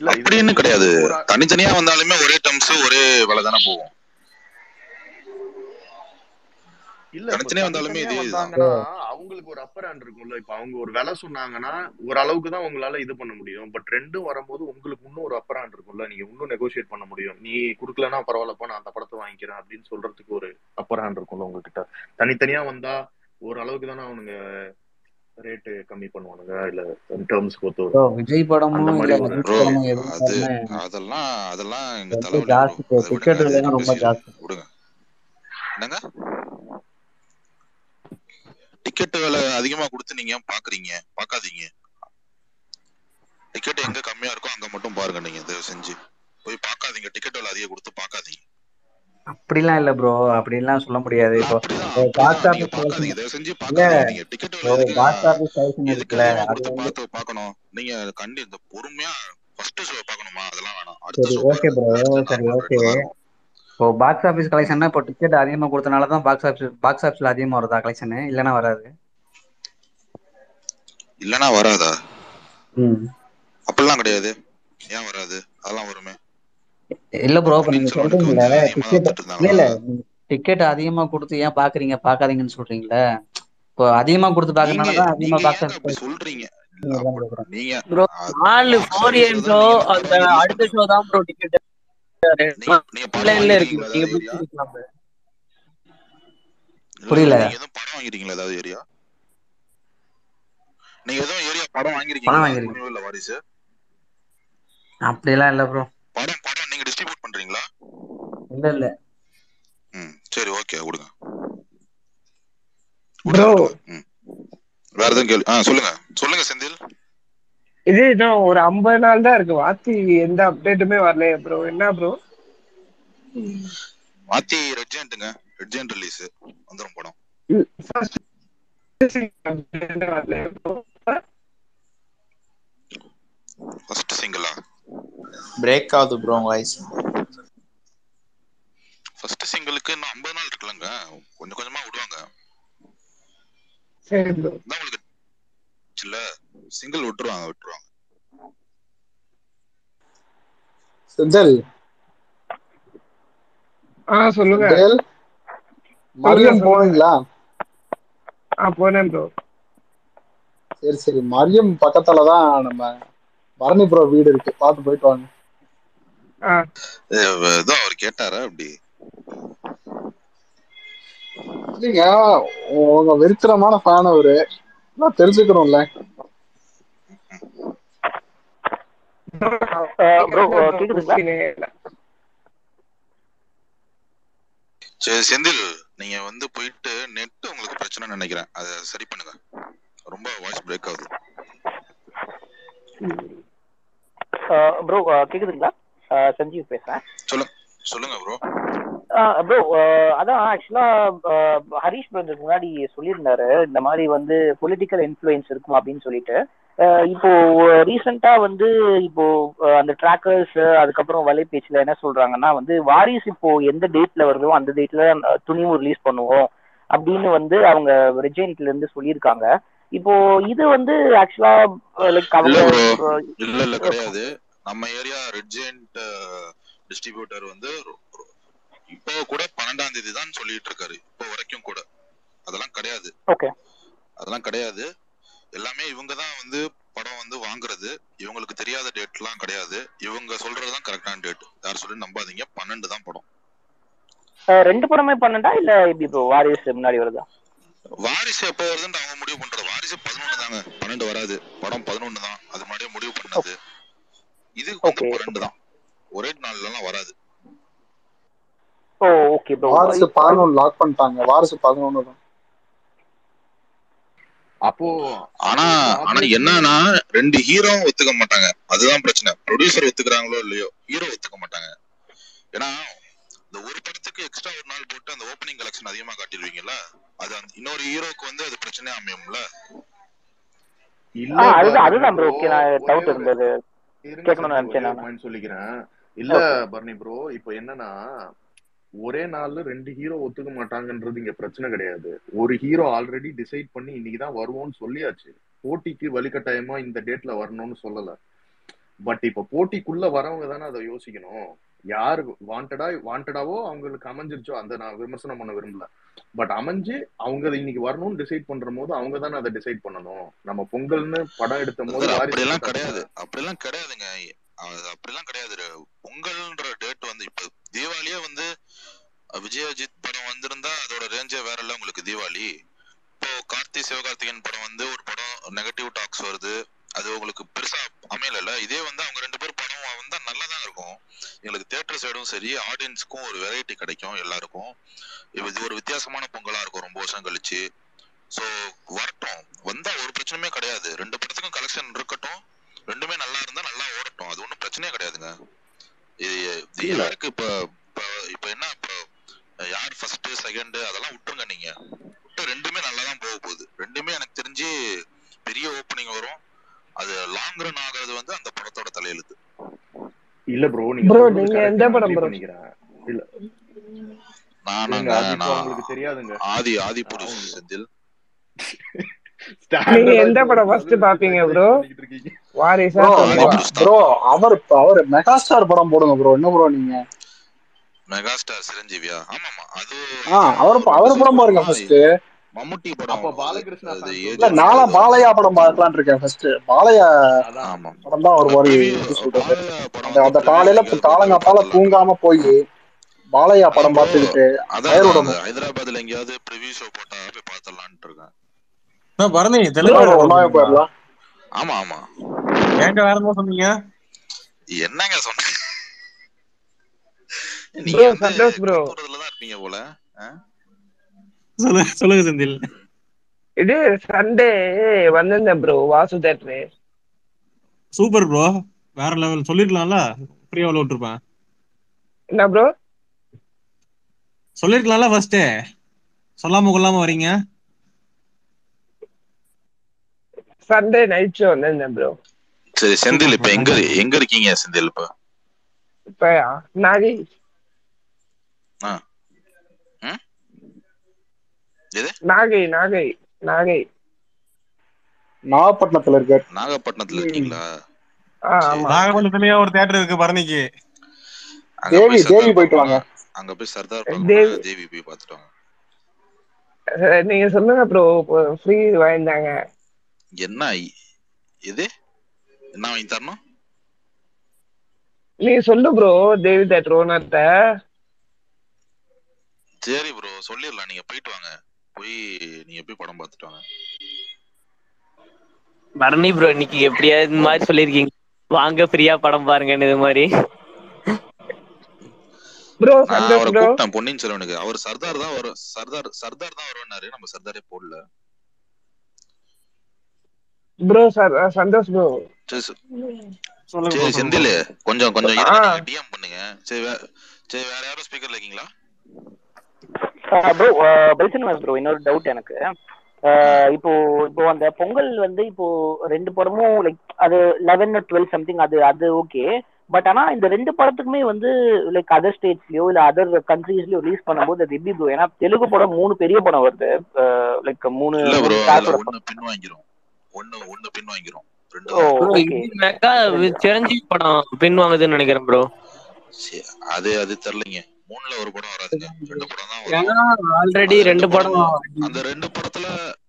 [SPEAKER 5] அப்படின்னு கிடையாது. தனித்தனியா வந்தாலுமே ஒரே டேர்ம்ஸ் ஒரே வேலை தானே போகும்.
[SPEAKER 2] இல்ல
[SPEAKER 5] தனித்தனியா வந்தாலுமே
[SPEAKER 2] அவங்களுக்கு ஒரு அப்பர் ஹேண்ட் இருக்கும்ல. இப்ப அவங்க ஒரு விலை சொன்னாங்கன்னா ஒரு அளவுக்கு தான் உங்களால இது பண்ண முடியும். பட் ரெண்டும் வரும்போது உங்களுக்கு இன்னும் ஒரு அப்பர் ஹேண்ட் இருக்கும்ல. நீங்க இன்னும் நெகோஷியேட் பண்ண முடியும். நீ குடுக்கலன்னா பரவாயில்லப்பா நான் அந்த படத்தை வாங்கிக்கிறேன் அப்படின்னு சொல்றதுக்கு ஒரு அப்பர் ஹேண்ட் இருக்கும்ல உங்ககிட்ட. தனித்தனியா வந்தா ஒரு அளவுக்கு தானே அவனுங்க ரேட்டு கம்மி பண்ணுவானுங்க? இல்ல டேர்ம்ஸ் பொறுத்த
[SPEAKER 6] விஜய் படமும்
[SPEAKER 5] அது அதெல்லாம் அதெல்லாம் எங்க
[SPEAKER 6] ரொம்ப
[SPEAKER 5] தலைவலி விடுங்க.
[SPEAKER 6] டிக்கெட்
[SPEAKER 5] அது
[SPEAKER 6] விலையும்
[SPEAKER 5] எதுக்கு
[SPEAKER 6] ரொம்ப
[SPEAKER 5] பேசிக்கலாம்
[SPEAKER 6] ஜாஸ்தி
[SPEAKER 5] விடுங்க என்னங்க டிக்கெட் விலை அதிகமா கொடுத்து நீங்க ஏன் பாக்குறீங்க பாக்காதீங்க டிக்கெட் எங்க கம்மியா இருக்கோ அங்க மட்டும் பாருங்க நீங்க. தயவு செஞ்சு. போய் பார்க்காதீங்க. டிக்கெட் விலை அதிகம் கொடுத்து பார்க்காதீங்க.
[SPEAKER 6] அப்படிலாம் இல்ல ப்ரோ அப்படிலாம் சொல்ல முடியாது. இப்போ பாக்ஸ் ஆபீஸ்
[SPEAKER 5] பார்க்காதீங்க. தயவு செஞ்சு நீங்க டிக்கெட் விலை
[SPEAKER 6] பாக்ஸ் ஆபீஸ் இருக்குல்ல.
[SPEAKER 5] அதிகமா
[SPEAKER 6] அது
[SPEAKER 5] பார்த்து பார்க்கணும்? நீங்க கண்டி இந்த பொறுமையா ஃபர்ஸ்ட் ஷோ பார்க்கணுமா? அதெல்லாம் வேணாம். அடுத்த ஷோ
[SPEAKER 6] ஓகே ப்ரோ சரி ஓகே இப்போ பாக்ஸ் ஆபீஸ் கலெக்ஷன்னா இப்போ டிக்கெட் அதிகமா கொடுத்தனால தான் பாக்ஸ் ஆபீஸ் பாக்ஸ் ஆபீஸ்ல அதிகமா வருதா கலெக்ஷன் இல்லைன்னா வராது?
[SPEAKER 5] இல்லனா வராதா?
[SPEAKER 6] ம்.
[SPEAKER 5] அப்படிலாம் கிடையாது. ஏன் வராது? அதெல்லாம் வருமே.
[SPEAKER 6] இல்ல ப்ரோ நீங்க சொல்றீங்களே டிக்கெட் இல்ல டிக்கெட் அதிகமா கொடுத்து ஏன் பாக்குறீங்க பாக்காதீங்கன்னு சொல்றீங்களே இப்போ அதிகமா கொடுத்து பாக்குறதுனால தான் அதிகமா பாக்ஸ் ஆபீஸ்
[SPEAKER 5] சொல்றீங்க? நீங்க
[SPEAKER 3] ப்ரோ நாலு ஃபோர்
[SPEAKER 5] நீங்க
[SPEAKER 3] அந்த அடுத்த ஷோ தான் ப்ரோ டிக்கெட்
[SPEAKER 6] புரியல.
[SPEAKER 5] நீங்க எதுவும் படம் வாங்கிருக்கீங்களா ஏதாவது ஏரியா? நீங்க எதுவும் ஏரியா படம் துணிவு இல்ல வாரிசு?
[SPEAKER 6] அப்படிலாம் இல்ல ப்ரோ
[SPEAKER 5] படம் படம் நீங்க டிஸ்ட்ரிபியூட் பண்றீங்களா?
[SPEAKER 6] இல்ல இல்ல.
[SPEAKER 5] ம் சரி ஓகே விடுங்க
[SPEAKER 7] ப்ரோ.
[SPEAKER 5] வேற எதுவும் கேள்வி ஆ சொல்லுங்க.
[SPEAKER 7] இது இன்னும் ஒரு ஐம்பது நாள் தான் இருக்கு. வாத்தி எந்த அப்டேட்டுமே வரலையே ப்ரோ என்ன ப்ரோ
[SPEAKER 5] மாத்தி ரெட்ஜென்ட்டுங்க ரெட்ஜென்ட் ரிலீஸ் வந்துரும் படம். ஃபர்ஸ்ட் சிங்கிளா
[SPEAKER 8] பிரேக் ஆகுது ப்ரோ வாய்ஸ்
[SPEAKER 5] ஃபர்ஸ்ட் சிங்கிளுக்கு இன்னும் ஐம்பது நாள் இருக்குல்லங்க. கொஞ்சம் கொஞ்சமா விடுவாங்க.
[SPEAKER 7] சரி ப்ரோ
[SPEAKER 5] உங்களுக்கு இல்ல. சிங்கிள் விட்டுருவாங்க விட்டுருவாங்க.
[SPEAKER 9] செந்தில்.
[SPEAKER 7] ஆ சொல்லுங்க.
[SPEAKER 9] மரியம். போனீங்களா?
[SPEAKER 7] ஆ போனேன் ப்ரோ
[SPEAKER 9] சரி சரி. மரியம் பக்கத்துல தான் நம்ம பரணி ப்ரோ வீடு இருக்கு. பார்த்து போயிட்டு வாங்க.
[SPEAKER 5] ஏதோ அவர் கேட்டாரா அப்படி?
[SPEAKER 9] இல்லைங்க உங்க வெறித்தனமான ஃபேன் அவரு. நான் தெரிஞ்சுக்கணும்ல
[SPEAKER 10] ப்ரோ கேக்குதுங்களா
[SPEAKER 5] சரி செந்தில் நீங்க வந்து போயிட்டு நெட் உங்களுக்கு பிரச்சனை நினைக்கிறேன் அதை சரி பண்ணுங்க ரொம்ப வாய்ஸ் பிரேக் ஆகுது
[SPEAKER 10] ப்ரோ கேக்குதுங்களா சஞ்சீவ் பேசுறேன்
[SPEAKER 5] சொல்லுங்க சொல்லுங்க ப்ரோ
[SPEAKER 10] ப்ரோ அதான் ஆக்சுவலா ஹரிஷ் பிரதர் முன்னாடி சொல்லியிருந்தாரு இந்த மாதிரி வந்து பொலிட்டிக்கல் இன்ஃப்ளூயன்ஸ் இருக்கும் அப்படின்னு சொல்லிட்டு இப்போ ரீசெண்டா வந்து இப்போ அந்த ட்ராக்கர்ஸ் அதுக்கப்புறம் வலைபேச்சுல என்ன சொல்றாங்கன்னா வந்து வாரிஸ் இப்போ எந்த டேட்ல வருதோ அந்த டேட்ல துணிவு ரிலீஸ் பண்ணுவோம். அப்படின்னு வந்து அவங்க ரெஜென்ட்ல இருந்து சொல்லியிருக்காங்க. இப்போ இது வந்து ஆக்சுவலா லைக்
[SPEAKER 5] இல்ல இல்ல கிடையாது. நம்ம ஏரியா ரெட்ஜென்ட் டிஸ்ட்ரிபியூட்டர் வந்து இப்போ கூட பன்னெண்டாம் தேதி தான் சொல்லிட்டு இருக்காரு. இப்போ வரைக்கும் கூட. அதெல்லாம் கிடையாது.
[SPEAKER 10] ஓகே
[SPEAKER 5] அதெல்லாம் கிடையாது. எல்லாமே இவங்க தான் வந்து படம் வந்து வாங்குறது. இவங்களுக்கு தெரியாத டேட்லாம் கிடையாது. இவங்க சொல்றதுதான் கரெக்டான டேட் யார் சொல்லி நம்பாதீங்க. பன்னெண்டு தான் படம்.
[SPEAKER 10] ரெண்டு படமே பன்னெண்டா? இல்ல எப்படி ப்ரோ வாரிஸ் முன்னாடி வருதா?
[SPEAKER 5] வாரிசு எப்போ வருதுன்னு அவங்க முடிவு பண்றது வாரிசு பதினொன்னு தாங்க. பன்னெண்டு வராது. படம் பதினொன்னு தான். அது முன்னாடியே முடிவு பண்ணது. இது வந்து. பன்னெண்டு தான். ஒரே நாள்ல எல்லாம் வராது.
[SPEAKER 10] ஓ ஓகே
[SPEAKER 9] வாரிசு பதினொன்று லாக் பண்ணிட்டாங்க. வாரிசு பதினொன்று தான்.
[SPEAKER 2] அப்போ
[SPEAKER 5] ஆனா ஆனா என்னன்னா ரெண்டு ஹீரோ ஒத்துக்க மாட்டாங்க. அதுதான் பிரச்சனை. ப்ரொடியூசர் ஒத்துக்கிறாங்களோ இல்லையோ ஹீரோ ஒத்துக்க மாட்டாங்க. ஏன்னா இந்த ஒரு படத்துக்கு எக்ஸ்ட்ரா ஒரு நாள் போட்டு அந்த ஓப்பனிங் கலெக்ஷன் அதிகமா காட்டிடுவீங்கல்ல? அது அந்த இன்னொரு ஹீரோக்கு வந்து அது பிரச்சனையா அமையும்ல?
[SPEAKER 2] சொல்லிக்கிறேன். இல்ல பரணி ப்ரோ இப்போ என்னன்னா ஒரே நாள்ல ரெண்டு ஹீரோ ஒத்துக்க மாட்டாங்கன்றது இங்க பிரச்சனை கிடையாது. ஒரு ஹீரோ ஆல்ரெடி டிசைட் பண்ணி இன்னைக்கு தான் வருவோம்னு சொல்லியாச்சு. போட்டிக்கு வழிகட்டாயமா இந்த டேட்ல வரணும்னு சொல்லல. பட் இப்ப போட்டிக்குள்ள வரவங்க தானே அதை யோசிக்கணும். யாரு வாண்டடா வாண்டடாவோ அவங்களுக்கு அமைஞ்சிருச்சோ அந்த நான் விமர்சனம் பண்ண விரும்பல. பட் அமைஞ்சு அவங்க இன்னைக்கு வரணும்னு டிசைட் பண்ற போது அவங்க தானே அதை டிசைட் பண்ணணும். நம்ம பொங்கல்னு படம் எடுத்த போது போட்டாங்க.
[SPEAKER 5] கிடையாது. அப்படியெல்லாம் கிடையாதுங்க. அது அப்படியெல்லாம் கிடையாது. பொங்கல்ன்ற டேட் வந்து இப்ப தீபாவளியே வந்து அஹ், விஜயஜித் படம் வந்திருந்தா அதோட ரேஞ்சே வேற இல்ல உங்களுக்கு தீபாவளி. இப்போ கார்த்தி சிவகார்த்திகேயன் படம் வந்து ஒரு படம் நெகட்டிவ் டாக்ஸ் வருது. அது உங்களுக்கு பெருசா அமையல இதே வந்து அவங்க ரெண்டு பேரும் படம் வந்தா நல்லா தான் இருக்கும்? எங்களுக்கு தியேட்டர் சைடும் சரி ஆடியன்ஸ்க்கும் ஒரு வெரைட்டி கிடைக்கும் எல்லாருக்கும். இப்ப இது ஒரு வித்தியாசமான பொங்கலா இருக்கும் ரொம்ப வருஷம் கழிச்சு. சோ வரட்டும். வந்தா ஒரு பிரச்சனையுமே கிடையாது. ரெண்டு படத்துக்கும் கலெக்ஷன் இருக்கட்டும். ரெண்டுமே நல்லா இருந்தா நல்லா ஓடட்டும். அது ஒண்ணும் பிரச்சனையே கிடையாதுங்க. இது. யாருக்கு இப்ப இப்ப இப்ப என்ன இப்ப யார் ஃபர்ஸ்ட் செகண்ட் அதெல்லாம் விட்டுருங்க நீங்க. விட்டு ரெண்டுமே நல்லா தான் போக போகுது. ரெண்டுமே எனக்கு தெரிஞ்சு பெரிய ஓப்பனிங் வரும். அது லாங் ரன் ஆகுறது வந்து அந்த படத்தோட தலையெழுத்து.
[SPEAKER 2] இல்ல ப்ரோ நீங்க
[SPEAKER 7] Bro,
[SPEAKER 2] சொல்றது
[SPEAKER 7] நீங்க எந்த படம்?
[SPEAKER 2] பண்ணிக்கிறேன். இல்ல.
[SPEAKER 5] நானாங்க நான்
[SPEAKER 2] அவங்களுக்கு தெரியாதுங்க.
[SPEAKER 5] ஆதி ஆதி புருஷ் செந்தில்.
[SPEAKER 7] நீங்க எந்த படம் ஃபர்ஸ்ட் பாப்பீங்க ப்ரோ வாரிசா
[SPEAKER 9] ப்ரோ ப்ரோ அவர் அவர் மெகாஸ்டார் படம் போடுங்க ப்ரோ என்ன ப்ரோ நீங்க?
[SPEAKER 5] மெகா ஸ்டார் சிரஞ்சீவியா? ஆமாமா அது
[SPEAKER 9] ஆ அவர் அவர் படம் பாருங்க ஃபர்ஸ்ட்
[SPEAKER 5] மம்முட்டி
[SPEAKER 2] அப்ப
[SPEAKER 5] படம்
[SPEAKER 2] பாலகிருஷ்ணா
[SPEAKER 9] இல்ல
[SPEAKER 2] வந்து-
[SPEAKER 9] நாளா பாலையா படம் பார்க்கலாம்னு இருக்கேன் ஃபர்ஸ்ட் பாலையா படம் தான் ஒரு மாதிரி
[SPEAKER 5] படம்
[SPEAKER 9] அந்த காலையில காலங்காத்தால தூங்காம போய் பாலையா படம் பார்த்துக்கிட்டு
[SPEAKER 5] அதான் ஹைதராபாத்ல எங்கேயாவது ப்ரிவியூ ஷோ போட்டா போய் பார்த்தலாம்னு இருக்கேன்.
[SPEAKER 4] நான் பரணி தெலுங்கு
[SPEAKER 9] போயிடலாம்.
[SPEAKER 5] ஆமா ஆமா.
[SPEAKER 4] ஏங்க வேற என்ன சொன்னீங்க?
[SPEAKER 5] என்னங்க சொன்னேன் நீங்க
[SPEAKER 7] சந்தோஷ் bro.
[SPEAKER 5] தான் இருப்பீங்க போல
[SPEAKER 4] சொல்லுங்க சொல்லுங்க செந்தில்.
[SPEAKER 7] இது சண்டே வந்திருந்தேன் bro Vasu theatre
[SPEAKER 4] super bro வேற லெவல் சொல்லிருக்கலாம்ல? ஃப்ரீயா உள்ள விட்டுருப்பேன்.
[SPEAKER 7] என்ன ப்ரோ
[SPEAKER 4] சொல்லிருக்கலாம்ல ஃபர்ஸ்ட் சொல்லாம கொள்ளாம வரீங்க?
[SPEAKER 7] சண்டே நைட் ஷோ வந்திருந்தேன் ப்ரோ
[SPEAKER 5] சரி செந்தில் இப்ப எங்க எங்க இருக்கீங்க செந்தில் இப்ப?
[SPEAKER 7] இப்ப நாகை
[SPEAKER 5] ஆ ம்? எது
[SPEAKER 7] நாகை நாகை நாகை.
[SPEAKER 9] நாகப்பட்டினத்துல இருக்காரு
[SPEAKER 5] நாகப்பட்டினத்துல இருக்கீங்களா?
[SPEAKER 4] நாகப்பட்டினத்துலயே ஒரு தேட்டர் இருக்கு பரணிக்கு.
[SPEAKER 9] தேவி தேவி போயிட்டு வாங்க.
[SPEAKER 5] அங்க போய் சர்தார்
[SPEAKER 7] தேவி.
[SPEAKER 5] தேவி போய் பார்த்துட்டு வாங்க.
[SPEAKER 7] நீங்க சொல்லுங்க ப்ரோ ஃப்ரீ வாங்கிட்டாங்க
[SPEAKER 5] என்ன இது என்ன வாங்கி தரணும்?
[SPEAKER 7] நீங்க சொல்லு ப்ரோ தேவி தேட்டர் ஓனர்ட்ட
[SPEAKER 5] சரி ப்ரோ சொல்லிடலாம். நீங்க போயிட்டு வாங்க. போய் நீங்க போய் படம் பார்த்துட்டு வாங்க
[SPEAKER 3] பரணி ப்ரோ இன்னைக்கு எப்படியா இந்த மாதிரி சொல்லிருக்கீங்க வாங்க ஃப்ரீயா படம் பாருங்கன்னு இது மாதிரி.
[SPEAKER 7] ப்ரோ
[SPEAKER 5] அவரை
[SPEAKER 7] ப்ரோ
[SPEAKER 5] கூப்பிட்டேன் பொன்னியின் செல்வனுக்கு அவர் சர்தார் தான் வரும் சர்தார் சர்தார் தான் வருவாரு நம்ம சர்தாரே போடல.
[SPEAKER 7] ப்ரோ சார் சந்தோஷ் ப்ரோ
[SPEAKER 5] சரி செந்தில் கொஞ்சம் கொஞ்சம் டிஎம் பண்ணுங்க. சரி சரி வேற யாரும் ஸ்பீக்கர்ல இருக்கீங்களா?
[SPEAKER 10] ப்ரோ பெல்சன் வாஸ் ப்ரோ இன்னொரு டவுட் எனக்கு. இப்போ இப்போ அந்த பொங்கல் வந்து இப்போ ரெண்டு படமும் லைக் அது லெவன் டுவெல் சம்திங் அது அது ஓகே பட் ஆனா இந்த ரெண்டு படத்துக்குமே வந்து லைக் அதர் ஸ்டேட்ஸ்லயோ இல்ல அதர் கண்ட்ரீஸ்லயோ ரிலீஸ் பண்ணும்போது அது எப்படி ப்ரோ ஏன்னா தெலுங்கு படம் மூணு பெரிய படம் வருது. லைக் மூணு
[SPEAKER 5] பின் வாங்கிரும். ஒண்ணு ஒண்ணு பின் வாங்கிரும்.
[SPEAKER 3] சிரஞ்சீவி படம் பின் வாங்குதுன்னு நினைக்கிறேன் ப்ரோ
[SPEAKER 5] அது அது தெரியலைங்க. மூணுல ஒரு படம் வராதுங்க. ரெண்டு படம் தான்
[SPEAKER 3] ஆல்ரெடி
[SPEAKER 5] அந்த
[SPEAKER 3] ரெண்டு படம்
[SPEAKER 5] அந்த ரெண்டு படத்துல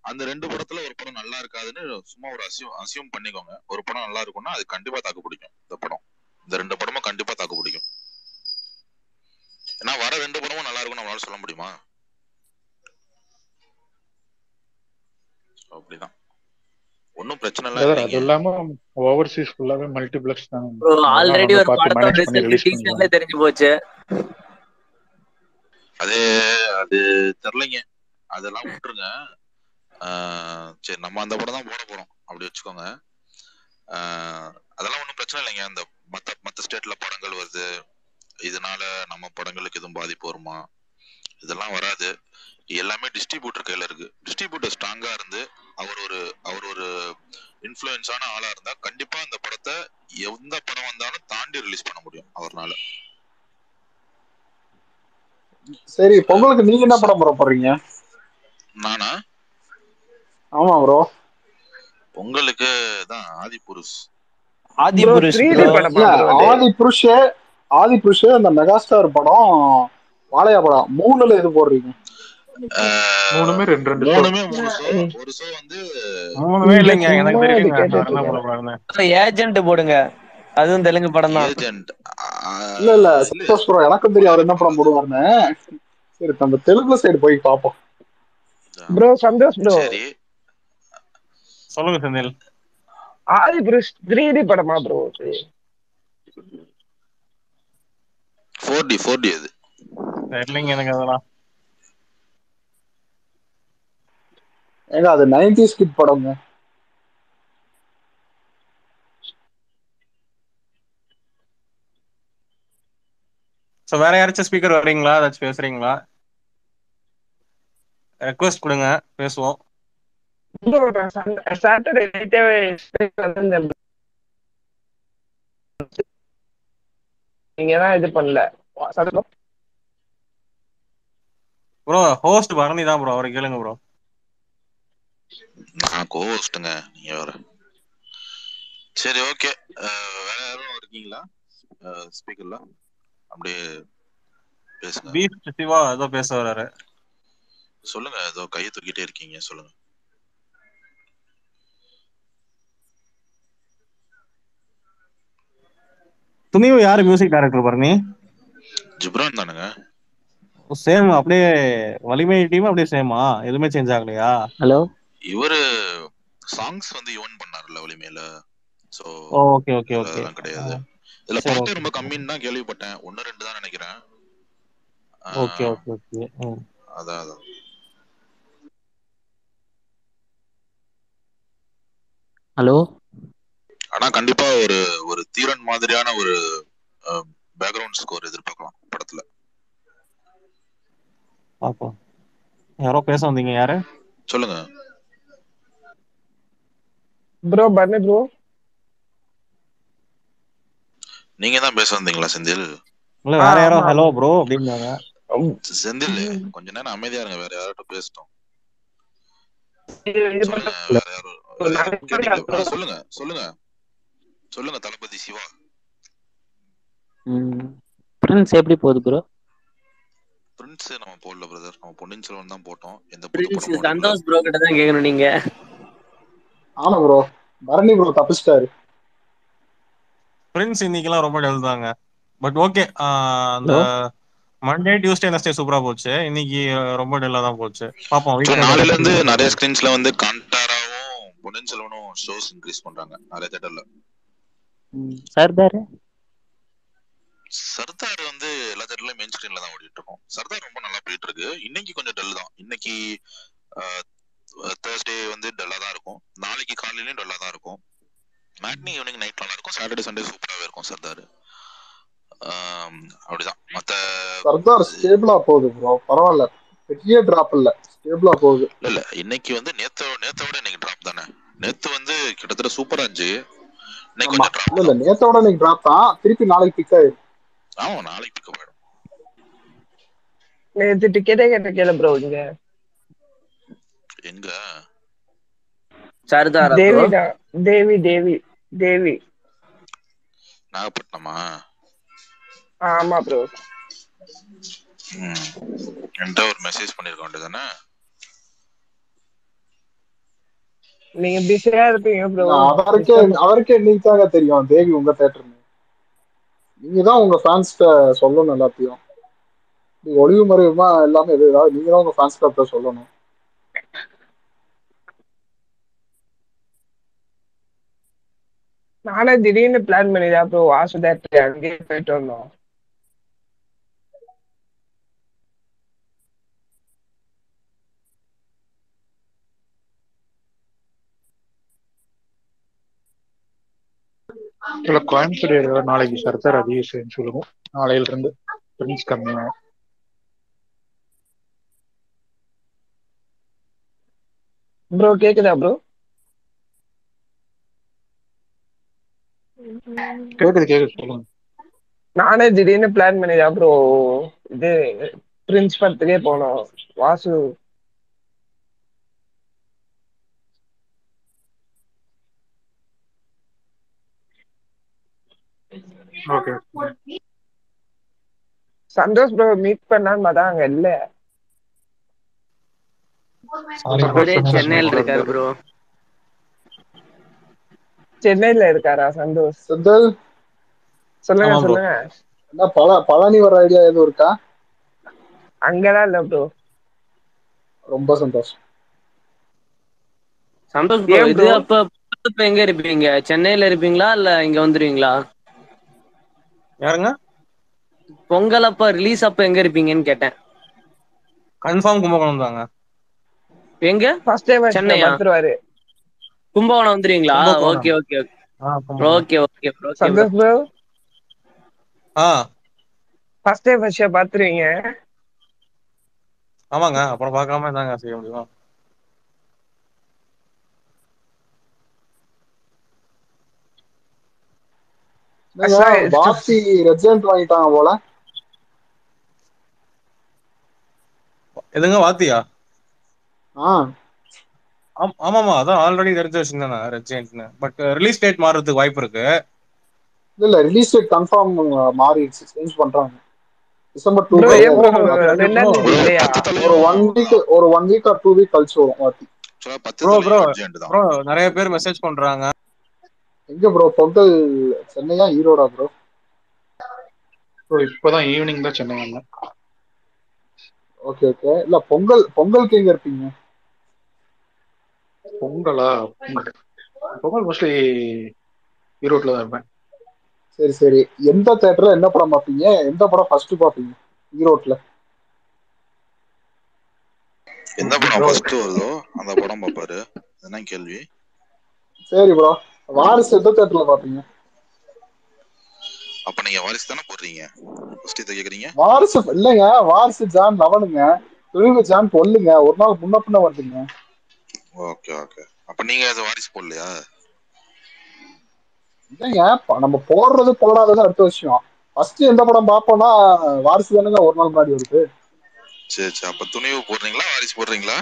[SPEAKER 5] அந்த ரெண்டு படத்துல ஒரு படம் நல்லா இருக்காதுன்னு சும்மா ஒரு அசியூம் அசியூம் பண்ணிக்கோங்க. ஒரு படம் நல்லா இருக்கும்னா அது கண்டிப்பா தாக்கு பிடிக்கும் இந்த படம். இந்த ரெண்டு படமும் கண்டிப்பா தாக்கு பிடிக்கும். ஏன்னா வர ரெண்டு படமும் நல்லா இருக்கும்னு நம்மளால சொல்ல முடியுமா? அப்படிதான். ஒன்னும் பிரச்சனை
[SPEAKER 1] பிரதர் அது இல்லாம ஓவர்சீஸ் ஃபுல்லாவே மல்டிபிளெக்ஸ் தான்.
[SPEAKER 3] ப்ரோ
[SPEAKER 1] அதெல்லாம்
[SPEAKER 3] ஆல்ரெடி ஒரு படத்தோட ரிசல்ட் தெரிஞ்சு போச்சு.
[SPEAKER 5] அது அது தெரிலங்க. அதெல்லாம் விட்டுருங்க. ஆஹ் சரி நம்ம அந்த படம் தான் போட போறோம். அப்படி வச்சுக்கோங்க. அதெல்லாம் ஒன்றும் பிரச்சனை இல்லைங்க. அந்த மத்த மத்த ஸ்டேட்ல படங்கள் வருது. இதனால நம்ம படங்களுக்கு எதுவும் பாதிப்பு வருமா? இதெல்லாம் வராது. எல்லாமே டிஸ்ட்ரிபியூட்டர் கையில இருக்கு. டிஸ்ட்ரிபியூட்டர் ஸ்ட்ராங்கா இருந்து அவர் ஒரு அவர் ஒரு இன்ஃப்ளூயன்ஸான ஆளா இருந்தா கண்டிப்பா அந்த படத்தை எந்த படம் வந்தாலும் தாண்டி ரிலீஸ் பண்ண முடியும் அவர்னால.
[SPEAKER 9] சரி பொங்கலுக்கு நீங்க என்ன படம் போட போறீங்க
[SPEAKER 5] நானா?
[SPEAKER 9] ஆமா ப்ரோ
[SPEAKER 5] பொங்கலுக்கு தான் Adipurush
[SPEAKER 3] Adi
[SPEAKER 7] bro
[SPEAKER 3] Purush
[SPEAKER 7] three
[SPEAKER 3] bro
[SPEAKER 7] D படமா
[SPEAKER 9] இல்ல
[SPEAKER 7] ப்ரோ அது
[SPEAKER 9] ஆதி புருஷ ஆதி புருஷ அந்த மெகாஸ்டார் படம் வாழையா படம். மூணுல எது போடுறீங்க?
[SPEAKER 1] மூணுமே ரெண்டு ரெண்டு
[SPEAKER 5] மூணுமே மூணு ஒரு ஷோ வந்து
[SPEAKER 4] மூணுமே இல்லைங்க எனக்கு போறாருன்னு
[SPEAKER 3] ஏஜென்ட் போடுங்க. அதுவும் தெலுங்கு படம் தான்.
[SPEAKER 9] இல்ல இல்ல சந்தோஷ் ப்ரோ எனக்கும் தெரியும் அவர் என்ன படம் போடுவாருன்னு. சரி நம்ம தெலுங்கு சைடு போய் பார்ப்போம்
[SPEAKER 7] ப்ரோ சந்தோஷ் ப்ரோ
[SPEAKER 5] சரி.
[SPEAKER 4] சொல்லுங்க Senthil.
[SPEAKER 7] Adipurush three D படமா bro
[SPEAKER 5] four D four D அது.
[SPEAKER 4] தெரியலைங்க எனக்கு அதெல்லாம்.
[SPEAKER 9] ஏங்க அது நைன்டிஸ் கிட் படங்க.
[SPEAKER 4] ஸோ வேற யாராச்சும் ஸ்பீக்கர் வரீங்களா? ஏதாச்சும் பேசுறீங்களா? ரெக்வஸ்ட் கொடுங்க. பேசுவோம்.
[SPEAKER 7] சாட்டர்டே நைட்டே. நீங்க தான் இது பண்ணல.
[SPEAKER 4] ப்ரோ ஹோஸ்ட் பரணி தான் ப்ரோ அவரை கேளுங்க ப்ரோ
[SPEAKER 5] நான் கோவஸ்ட்டுங்க நீங்க வேற சரி ஓகே வேற யாரும் இருக்கீங்களா? ஸ்பீக்கர்ல அப்படியே பேசுங்க.
[SPEAKER 4] பீஸ்ட் சிவா ஏதோ பேச வர்றாரு
[SPEAKER 5] சொல்லுங்க ஏதோ கையை தூக்கிட்டே இருக்கீங்க சொல்லுங்க.
[SPEAKER 4] துணிவு யாரு மியூசிக் டைரக்டர் பரணி
[SPEAKER 5] ஜிப்ரான் தானுங்க.
[SPEAKER 4] சேம் அப்படியே வலிமை டீம் அப்படியே சேமா எதுவுமே சேஞ்ச் ஆகலையா?
[SPEAKER 3] ஹலோ
[SPEAKER 5] இவரு சாங்ஸ் வந்து யுவன் பண்ணாருல்ல வலிமையில. சோ
[SPEAKER 4] ஓகே ஓகே ஓகே
[SPEAKER 5] அதெல்லாம் கிடையாது. இதுல
[SPEAKER 4] ஓகே
[SPEAKER 5] ரொம்ப கம்மின்னு தான் கேள்விப்பட்டேன். ஒன்னு ரெண்டு தான் நினைக்கிறேன்.
[SPEAKER 4] Okay okay okay.
[SPEAKER 5] அதான் அதான்.
[SPEAKER 11] ஹலோ?
[SPEAKER 5] ஆனா கண்டிப்பா ஒரு ஒரு தீரன் மாதிரியான ஒரு பேக்ரவுண்ட் ஸ்கோர் எதிர்பார்க்கலாம் படத்துல.
[SPEAKER 4] பாப்போம். யாரோ பேச வந்தீங்க யாரு?
[SPEAKER 5] சொல்லுங்க.
[SPEAKER 7] ப்ரோ பர்னி ப்ரோ
[SPEAKER 5] நீங்க தான் பேச வந்தீங்களா செந்தில்?
[SPEAKER 4] இல்ல வேற யாரோ ஹலோ ப்ரோ அப்படின்னாங்க.
[SPEAKER 5] செந்தில் கொஞ்ச நேரம் அமைதியா இருங்க வேற யார்கிட்ட பேசிட்டோம். சொல்லுங்க சொல்லுங்க சொல்லுங்க. சொல்லுங்க தளபதி சிவா.
[SPEAKER 11] பிரின்ஸ் எப்படி போகுது ப்ரோ
[SPEAKER 5] பிரின்ஸ் நம்ம போடல பிரதர் நம்ம பொன்னியின் செல்வன் தான் போட்டோம். எந்த புது
[SPEAKER 3] பிரின்ஸ் சந்தோஷ் ப்ரோ கிட்ட தான் கேட்கணும் நீங்க.
[SPEAKER 9] ஆமா ப்ரோ பரணி ப்ரோ தப்பிச்சிட்டாரு.
[SPEAKER 4] பிரின்ஸ் இன்னைக்கெல்லாம் ரொம்ப டல் தாங்க. பட் ஓகே அந்த மண்டே டியூஸ்டே நெக்ஸ்டே சூப்பரா போச்சு. இன்னைக்கு ரொம்ப டல்லா தான் போச்சு. பாப்போம்
[SPEAKER 5] நாளைல இருந்து நிறைய ஸ்கிரீன்ஸ்ல வந்து கான்டாராவும் பொன்னியின் செல்வனும் ஷோஸ் இன்க்ரீஸ் பண்றாங்க. நிறைய தேட்டர்ல
[SPEAKER 11] சர்தார்?
[SPEAKER 5] சர்தார் வந்து எல்லா தேட்டர்லயும் மெயின் ஸ்கிரீன்ல தான் ஓடிட்டு இருக்கோம். சர்தார் ரொம்ப நல்லா போயிட்டு இருக்கு. இன்னைக்கு கொஞ்சம் டல் தான். இன்னைக்கு தேர்ஸ்டே வந்து டல்லா தான் இருக்கும். நாளைக்கு காலையிலயும் டல்லா தான் இருக்கும். மேட்னி ஈவினிங் நைட் நல்லா இருக்கும். சாட்டர்டே சண்டே சூப்பராகவே இருக்கும் சர்தார் அப்படிதான். மத்த
[SPEAKER 9] சர்தார் ஸ்டேபிளா போகுது ப்ரோ பரவாயில்ல. பெரிய டிராப் இல்ல. ஸ்டேபிளா போகுது.
[SPEAKER 5] இல்ல இல்ல. இன்னைக்கு வந்து நேத்த நேத்த விட இன்னைக்கு டிராப் தானே. நேத்து வந்து கிட்டத்தட்ட சூப்பரா இருந்துச்சு. இன்னைக்கு கொஞ்சம் டிராப்
[SPEAKER 9] இல்ல இல்ல. நேத்தோட இன்னைக்கு டிராப் தான். திருப்பி நாளைக்கு பிக் ஆயிடும்
[SPEAKER 5] ஆமா நாளைக்கு பிக்கப் ஆயிடும்
[SPEAKER 7] நேத்து டிக்கெட்டே கேட்ட கேள ப்ரோ இங்க.
[SPEAKER 5] எங்க?
[SPEAKER 3] சர்தாரா
[SPEAKER 7] தேவி
[SPEAKER 3] ப்ரோ
[SPEAKER 7] தான் தேவி தேவி தேவி.
[SPEAKER 5] நாகப்பட்டினமா?
[SPEAKER 7] ஆமா ப்ரோ
[SPEAKER 5] என்கிட்ட ஒரு மெசேஜ் பண்ணிருக்க வேண்டியதானே
[SPEAKER 7] நீங்க பிஸியா இருப்பீங்க ப்ரோ
[SPEAKER 9] அவருக்கே அவருக்கே இன்னைக்கு தாங்க தெரியும். தேவி உங்க தேட்டர்னு நீங்க தான் உங்க ஃபேன்ஸ்கிட்ட சொல்லணும் எல்லாத்தையும். நீங்க ஒளிவு மறைவுமா எல்லாமே எது ஏதாவது நீங்க தான் உங்க ஃபேன்ஸ் கிட்ட சொல்லணும்.
[SPEAKER 7] நானே திடீர்னு பிளான் பண்ணிதான் ப்ரோ வாசு தேட்டர் அங்கேயே போயிட்டு வந்தோம்.
[SPEAKER 1] இல்ல கோயம்புத்தூர் ஏரியாவில் நாளைக்கு சர்தார் அதிகம் சொல்லுவோம். நாளையில இருந்து பிரின்ஸ் கம்மியாகும்
[SPEAKER 7] ப்ரோ கேக்குதா ப்ரோ
[SPEAKER 1] கேக்குது கேக்குது சொல்லுங்க.
[SPEAKER 7] நானே திடீர்னு பிளான் பண்ணிதான் ப்ரோ இது பிரின்ஸ் படத்துக்கே போனோம். வாசு. சந்தோஷ் ப்ரோ மீட் பண்ணான்னு பார்த்தா அங்க இல்ல.
[SPEAKER 3] சென்னையில் இருக்காரு ப்ரோ
[SPEAKER 7] சென்னையில இருக்காரா சந்தோஷ்?
[SPEAKER 9] செந்தில்.
[SPEAKER 7] சொல்லுங்க. சொல்லுங்க.
[SPEAKER 9] என்ன பழ பழனி வர ஐடியா எதுவும் இருக்கா?
[SPEAKER 7] அங்கதான் இல்ல ப்ரோ
[SPEAKER 9] ரொம்ப சந்தோஷம்.
[SPEAKER 3] சந்தோஷ் ப்ரோ இது? அப்ப அப்ப எங்க இருப்பீங்க? சென்னையில இருப்பீங்களா இல்ல இங்க வந்துருவீங்களா?
[SPEAKER 4] யாருங்க?
[SPEAKER 3] பொங்கல் அப்ப ரிலீஸ் அப்ப எங்க இருப்பீங்கன்னு கேட்டேன்.
[SPEAKER 4] கன்ஃபார்ம் கும்பகோணம் தாங்க.
[SPEAKER 3] எங்க?
[SPEAKER 7] ஃபர்ஸ்ட் டைம்
[SPEAKER 3] சென்னையா?
[SPEAKER 7] பத்துருவாரு
[SPEAKER 3] கும்பகோணம் வந்துருவீங்களா?
[SPEAKER 4] Kumbakonam.
[SPEAKER 3] Okay okay. Okay. Okay okay
[SPEAKER 7] Santhosh bro
[SPEAKER 4] ஆ.
[SPEAKER 7] ஃபர்ஸ்ட் டைம் ஃபர்ஸ்ட் பாத்துருவீங்க.
[SPEAKER 4] ஆமாங்க அப்புறம் பார்க்காம என்னங்க செய்ய முடியும்?
[SPEAKER 9] வாத்தி ரெஜென்ட் வாங்கிட்டாங்க போல.
[SPEAKER 4] எதுங்க வாத்தியா?
[SPEAKER 9] ஆ.
[SPEAKER 4] ஆமாமா அதான் ஆல்ரெடி தெரிஞ்ச விஷயம் தானே ரெஜென்ட்னு பட் ரிலீஸ் டேட் மாறதுக்கு வாய்ப்பு இருக்கு.
[SPEAKER 9] இல்ல இல்ல ரிலீஸ் டேட் கன்ஃபார்ம் மாறிடுச்சு சேஞ்ச் பண்றாங்க. டிசம்பர் டூ
[SPEAKER 7] ப்ரோ ப்ரோ
[SPEAKER 9] ஒரு ஒன் வீக் ஒரு one week or two week கழிச்சு வரும்
[SPEAKER 5] பத்து
[SPEAKER 4] ப்ரோ ப்ரோ ப்ரோ நிறைய பேர் மெசேஜ் பண்றாங்க.
[SPEAKER 9] எங்க ப்ரோ பொங்கல் சென்னையா ஈரோடா ப்ரோ
[SPEAKER 1] ஸோ இப்போதான் ஈவினிங் தான் சென்னை
[SPEAKER 9] ஓகே ஓகே இல்ல பொங்கல் பொங்கலுக்கு எங்க இருப்பீங்க?
[SPEAKER 1] பொங்கலா? பொங்கல். பொங்கல் மோஸ்ட்லி ஈரோட்டில் தான் இருப்பேன்.
[SPEAKER 9] சரி சரி. எந்த தேட்டர்ல என்ன படம் பார்ப்பீங்க? எந்த படம் ஃபர்ஸ்ட் பார்ப்பீங்க? ஈரோட்ல
[SPEAKER 5] எந்த படம் ஃபர்ஸ்ட் வருதோ அந்த படம் பாப்பாரு என்ன கேள்வி.
[SPEAKER 9] சரி ப்ரோ வாரிசு எந்த தேட்டர்ல பாப்பீங்க
[SPEAKER 5] அப்ப நீங்க வாரிசு தானே போடுறீங்க? ஃபர்ஸ்ட் இதை கேக்குறீங்க?
[SPEAKER 9] வாரிசு இல்லைங்க. வாரிசு ஜான் லெவனுங்க. துணிவு ஜான் பொல்லுங்க ஒரு நாள் முன்ன பின்ன வருதுங்க
[SPEAKER 5] ஓகே ஓகே அப்ப நீங்க அது வாரிசு போடலையா?
[SPEAKER 9] இல்லைங்க நம்ம போடுறது போடாதது அடுத்த விஷயம். ஃபர்ஸ்ட் எந்த படம் பார்ப்போம்னா வாரிசு தானுங்க ஒரு நாள் முன்னாடி வருது.
[SPEAKER 5] சரி சரி. அப்ப துணிவு போடுறீங்களா வாரிசு போடுறீங்களா?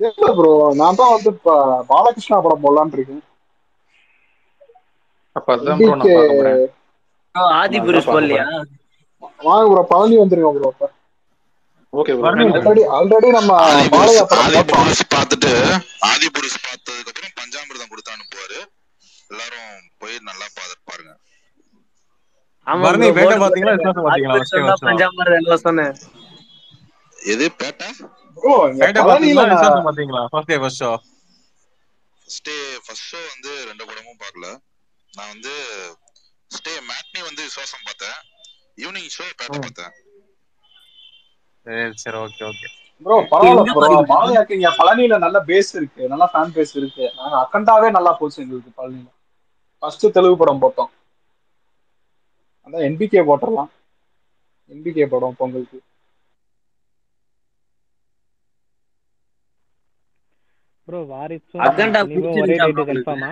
[SPEAKER 9] இல்ல ப்ரோ நான் தான் வந்து இப்ப பாலகிருஷ்ணா படம் போடலான்னு இருக்கேன்.
[SPEAKER 1] அப்ப அதுதான் ப்ரோ நான் பார்க்க போறேன்.
[SPEAKER 3] ஆதி புருஷ் போடலையா?
[SPEAKER 9] வாங்க ப்ரோ பழனி வந்துருங்க ப்ரோ இப்ப
[SPEAKER 1] ஓகே ப்ரோ
[SPEAKER 3] வரணும்
[SPEAKER 1] கண்டிப்பா
[SPEAKER 9] ஆல்ரெடி ஆல்ரெடி நம்ம
[SPEAKER 5] பார்த்துட்டு ஆதி புருஷ் பார்த்ததுக்கு அப்புறம் பஞ்சாமிர்தம் கொடுத்து அனுப்புவாரு எல்லாரும் போய் நல்லா பார்த்து பாருங்க. எது பேட்டை?
[SPEAKER 9] ப்ரோ இங்க
[SPEAKER 4] பேட்டை
[SPEAKER 9] பழனியில
[SPEAKER 4] பாத்தீங்களா
[SPEAKER 9] நான்
[SPEAKER 4] விசுவாசம் பாத்தீங்களா first day first show
[SPEAKER 5] first first show வந்து ரெண்டு படமும் பார்க்கல. நான் வந்து ஸ்டே மேட்னி வந்து விசுவாசம் பார்த்தேன். ஈவினிங் ஷோ பேட்டை பார்த்தேன்.
[SPEAKER 4] சரி சரி ஓகே ஓகே
[SPEAKER 9] ப்ரோ பரவாயில்ல ப்ரோ பாலையாக்கு இங்க பழனியில நல்ல பேஸ் இருக்கு. நல்ல ஃபேன் பேஸ் இருக்கு. நாங்க அக்கண்டாவே நல்லா போச்சு எங்களுக்கு பழனியில. ஃபர்ஸ்ட் தெலுங்கு படம் போட்டோம். அதான் என்பிகே போட்டுடலாம். என்பிகே படம் பொங்கலுக்கு
[SPEAKER 12] ப்ரோ வாரிசும்
[SPEAKER 3] அகண்டா பிடிச்சிருந்துச்சா உங்களுக்கு
[SPEAKER 12] கன்ஃபார்மா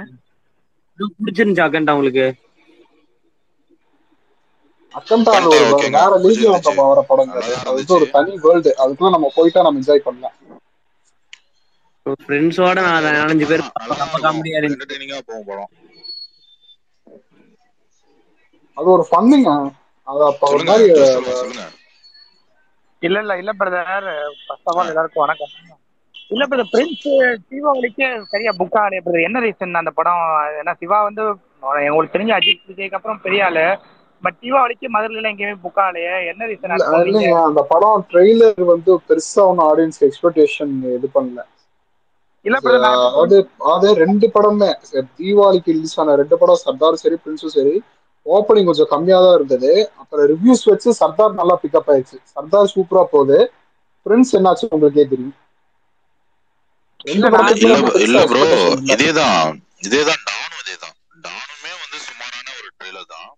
[SPEAKER 3] இது பிடிச்சிருந்துச்சா அகண்டா உங்களுக்கு
[SPEAKER 9] அக்கண்டா அது
[SPEAKER 5] கண்டா
[SPEAKER 9] ஒரு வேற- லீக்ல
[SPEAKER 5] பிடிச்சிருந்துச்சு
[SPEAKER 9] வர படங்க அது வந்து ஒரு தனி வேர்ல்டு அதுக்குள்ள நம்ம போயிட்டா நம்ம என்ஜாய் பண்ணலாம்.
[SPEAKER 3] ஃப்ரெண்ட்ஸோட நாலஞ்சு பேர் நம்ம
[SPEAKER 5] என்டர்டெய்னிங்கா போகும் படம்.
[SPEAKER 9] அது ஒரு ஃபன்னுங்க அது அப்ப ஒரு
[SPEAKER 5] சொல்லுங்க
[SPEAKER 9] மாதிரி
[SPEAKER 10] இல்ல இல்ல இல்ல பிரதர் ஃபர்ஸ்ட் ஆஃப் ஆல் எல்லாருக்கும் வணக்கம். இல்ல பிரதர் பிரின்ஸ் தீபாவளிக்கு சரியா புக் ஆகலையே பிரதர் என்ன ரீசன் அந்த படம்? ஏன்னா சிவா வந்து உங்களுக்கு தெரிஞ்ச அஜித் விஜய்க்கு அப்புறம் பெரிய ஆளு. பட் தீபாவளிக்கு மதுரையில எங்கேயுமே புக் ஆகலையே? என்ன ரீசனா
[SPEAKER 9] இல்லைங்க அந்த படம் ட்ரெய்லர் வந்து பெருசா ஒன்னும் ஆடியன்ஸ்க்கு எக்ஸ்பெக்டேஷன் இது பண்ணல.
[SPEAKER 10] இல்ல
[SPEAKER 9] அதாவது அது ரெண்டு படமே. தீபாவளிக்கு ரிலீஸ் ஆன ரெண்டு படம் சர்தார் சரி பிரின்ஸும் சரி. ஓப்பனிங் கொஞ்சம் கம்மியா தான் இருந்தது. அப்புறம் ரிவ்யூஸ் வச்சு சர்தார் நல்லா பிக்கப் ஆயிடுச்சு. சர்தார் சூப்பரா போகுது. பிரின்ஸ் என்னாச்சு உங்களுக்கே தெரியும்?
[SPEAKER 10] இல்ல
[SPEAKER 5] ப்ரோ இதேதான். இதேதான் டானுமே வந்து சுமாரான ஒரு ட்ரெய்லர் தான்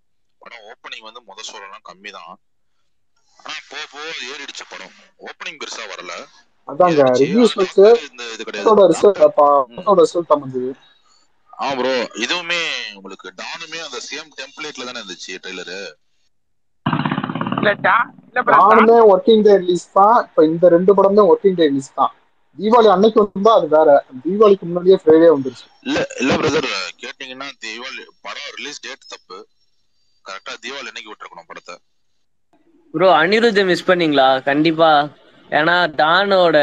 [SPEAKER 5] படம் ஓப்பனிங் வந்து முத ஷோலாம் கம்மி தான் ஆனா போக அது ஏறிடுச்சு படம். ஓப்பனிங் பெருசா வரல.
[SPEAKER 9] அதாங்க ரிவ்யூஸ் வச்சு
[SPEAKER 5] இந்த இது கிடையாது. ஆ ப்ரோ இதுவுமே உங்களுக்கு டானுமே அந்த சேம் டெம்ப்ளேட்ல தானே இருந்துச்சு ட்ரெய்லரு
[SPEAKER 10] இல்ல டா இல்ல பிரதர்
[SPEAKER 9] நானுமே ஒர்க்கிங் டே ரிலீஸ் தான். இப்ப இந்த ரெண்டு படமே ஒர்க்கிங் டே ரிலீஸ் தான். தீபாவளி அன்னைக்கு வந்தா அது வேற. தீபாவளிக்கு முன்னாடியே ஃப்ரைடே வந்துருச்சு.
[SPEAKER 5] இல்ல இல்ல பிரதர் கேட்டீங்கன்னா தீபாவளி படம் ரிலீஸ் டேட் தப்பு. கரெக்டா தீபாவளி அன்னைக்கு விட்டுருக்கணும் படத்தை.
[SPEAKER 3] ப்ரோ அனிருத்தை மிஸ் பண்ணீங்களா? கண்டிப்பா. ஏன்னா டானோட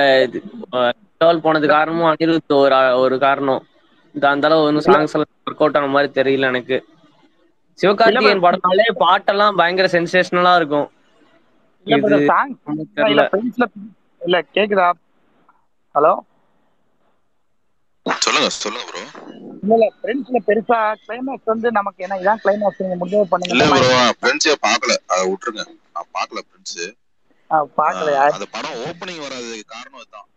[SPEAKER 3] லெவல் போனது காரணமும் அனிருத் ஒரு ஒரு காரணம். இந்த அந்த அளவு ஒன்றும் சாங்ஸ் எல்லாம் ஒர்க் அவுட் ஆன மாதிரி தெரியல எனக்கு. சிவகார்த்திகேயன் படம்னாலே பாட்டெல்லாம் பயங்கர சென்சேஷனலா இருக்கும்.
[SPEAKER 10] இல்ல
[SPEAKER 3] இது
[SPEAKER 10] பிரதர் சாங்
[SPEAKER 3] நமக்கு
[SPEAKER 10] இல்ல
[SPEAKER 3] தெரியல
[SPEAKER 10] பிரின்ஸ்ல இல்ல கேக்குதா ஹலோ
[SPEAKER 5] சொல்லுங்க சொல்லுங்க ப்ரோ
[SPEAKER 10] இல்ல பிரின்ஸ்ல பெருசா கிளைமேக்ஸ் வந்து நமக்கு என்ன இதான் கிளைமேக்ஸ் நீங்க முடிவு பண்ணுங்க.
[SPEAKER 5] இல்ல ப்ரோ ஃப்ரெண்ட்ஸே பார்க்கல அதை விட்டுருங்க. நான் பார்க்கல ஃப்ரெண்ட்ஸ்
[SPEAKER 10] பாக்கலையா
[SPEAKER 5] அந்த படம் ஓப்பனிங் வராததுக்கு காரணம் இதுதான்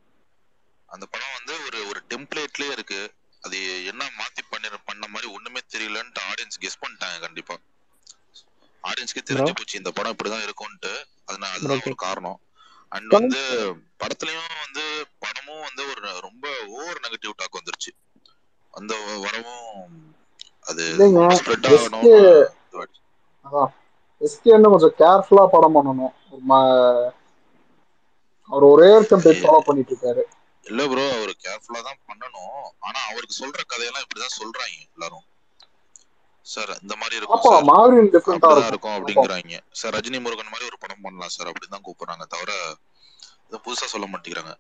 [SPEAKER 5] அந்த படம் வந்து ஒரு ஒரு டெம்ப்ளேட்லயே இருக்கு. அது என்ன மாத்தி பண்ணி பண்ண மாதிரி ஒண்ணுமே தெரியலன்ட்டு ஆடியன்ஸ் கெஸ் பண்ணிட்டாங்க கண்டிப்பா. ஆடியன்ஸ்க்கு தெரிஞ்சு போச்சு இந்த படம் இப்படிதான் இருக்கும்ட்டு அதனால அதுதான் ஒரு காரணம். அண்ட் வந்து படத்துலயும் வந்து படமும் வந்து ஒரு ரொம்ப ஓவர் நெகட்டிவ் டாக் வந்துருச்சு அந்த வரவும் அது ஸ்ப்ரெட்
[SPEAKER 9] எஸ்கே
[SPEAKER 5] இதுவாயிடுச்சு.
[SPEAKER 9] அதான் எஸ்கேன்னு கொஞ்சம் கேர்ஃபுல்லா படம் பண்ணணும். ஒரு ம- அவர் ஒரே டெம்ப்ளேட் ஃபாலோ பண்ணிட்டு இருக்காரு
[SPEAKER 5] இல்ல ப்ரோ அவர் கேர்ஃபுல்லா தான் பண்ணணும். ஆனா அவருக்கு சொல்ற கதையெல்லாம் இப்படிதான் சொல்றாங்க எல்லாரும். சார் இந்த மாதிரி இருக்கும் சார்.
[SPEAKER 9] மாவீரன் டிஃப்ரெண்டா இருக்கும்.
[SPEAKER 5] அப்படிங்கிறாங்க. சார் ரஜினி முருகன் மாதிரி ஒரு படம் பண்ணலாம் சார். அப்படிதான் கூப்பிடுறாங்க. தவிர இது புதுசா சொல்ல மாட்டேங்கிறாங்க.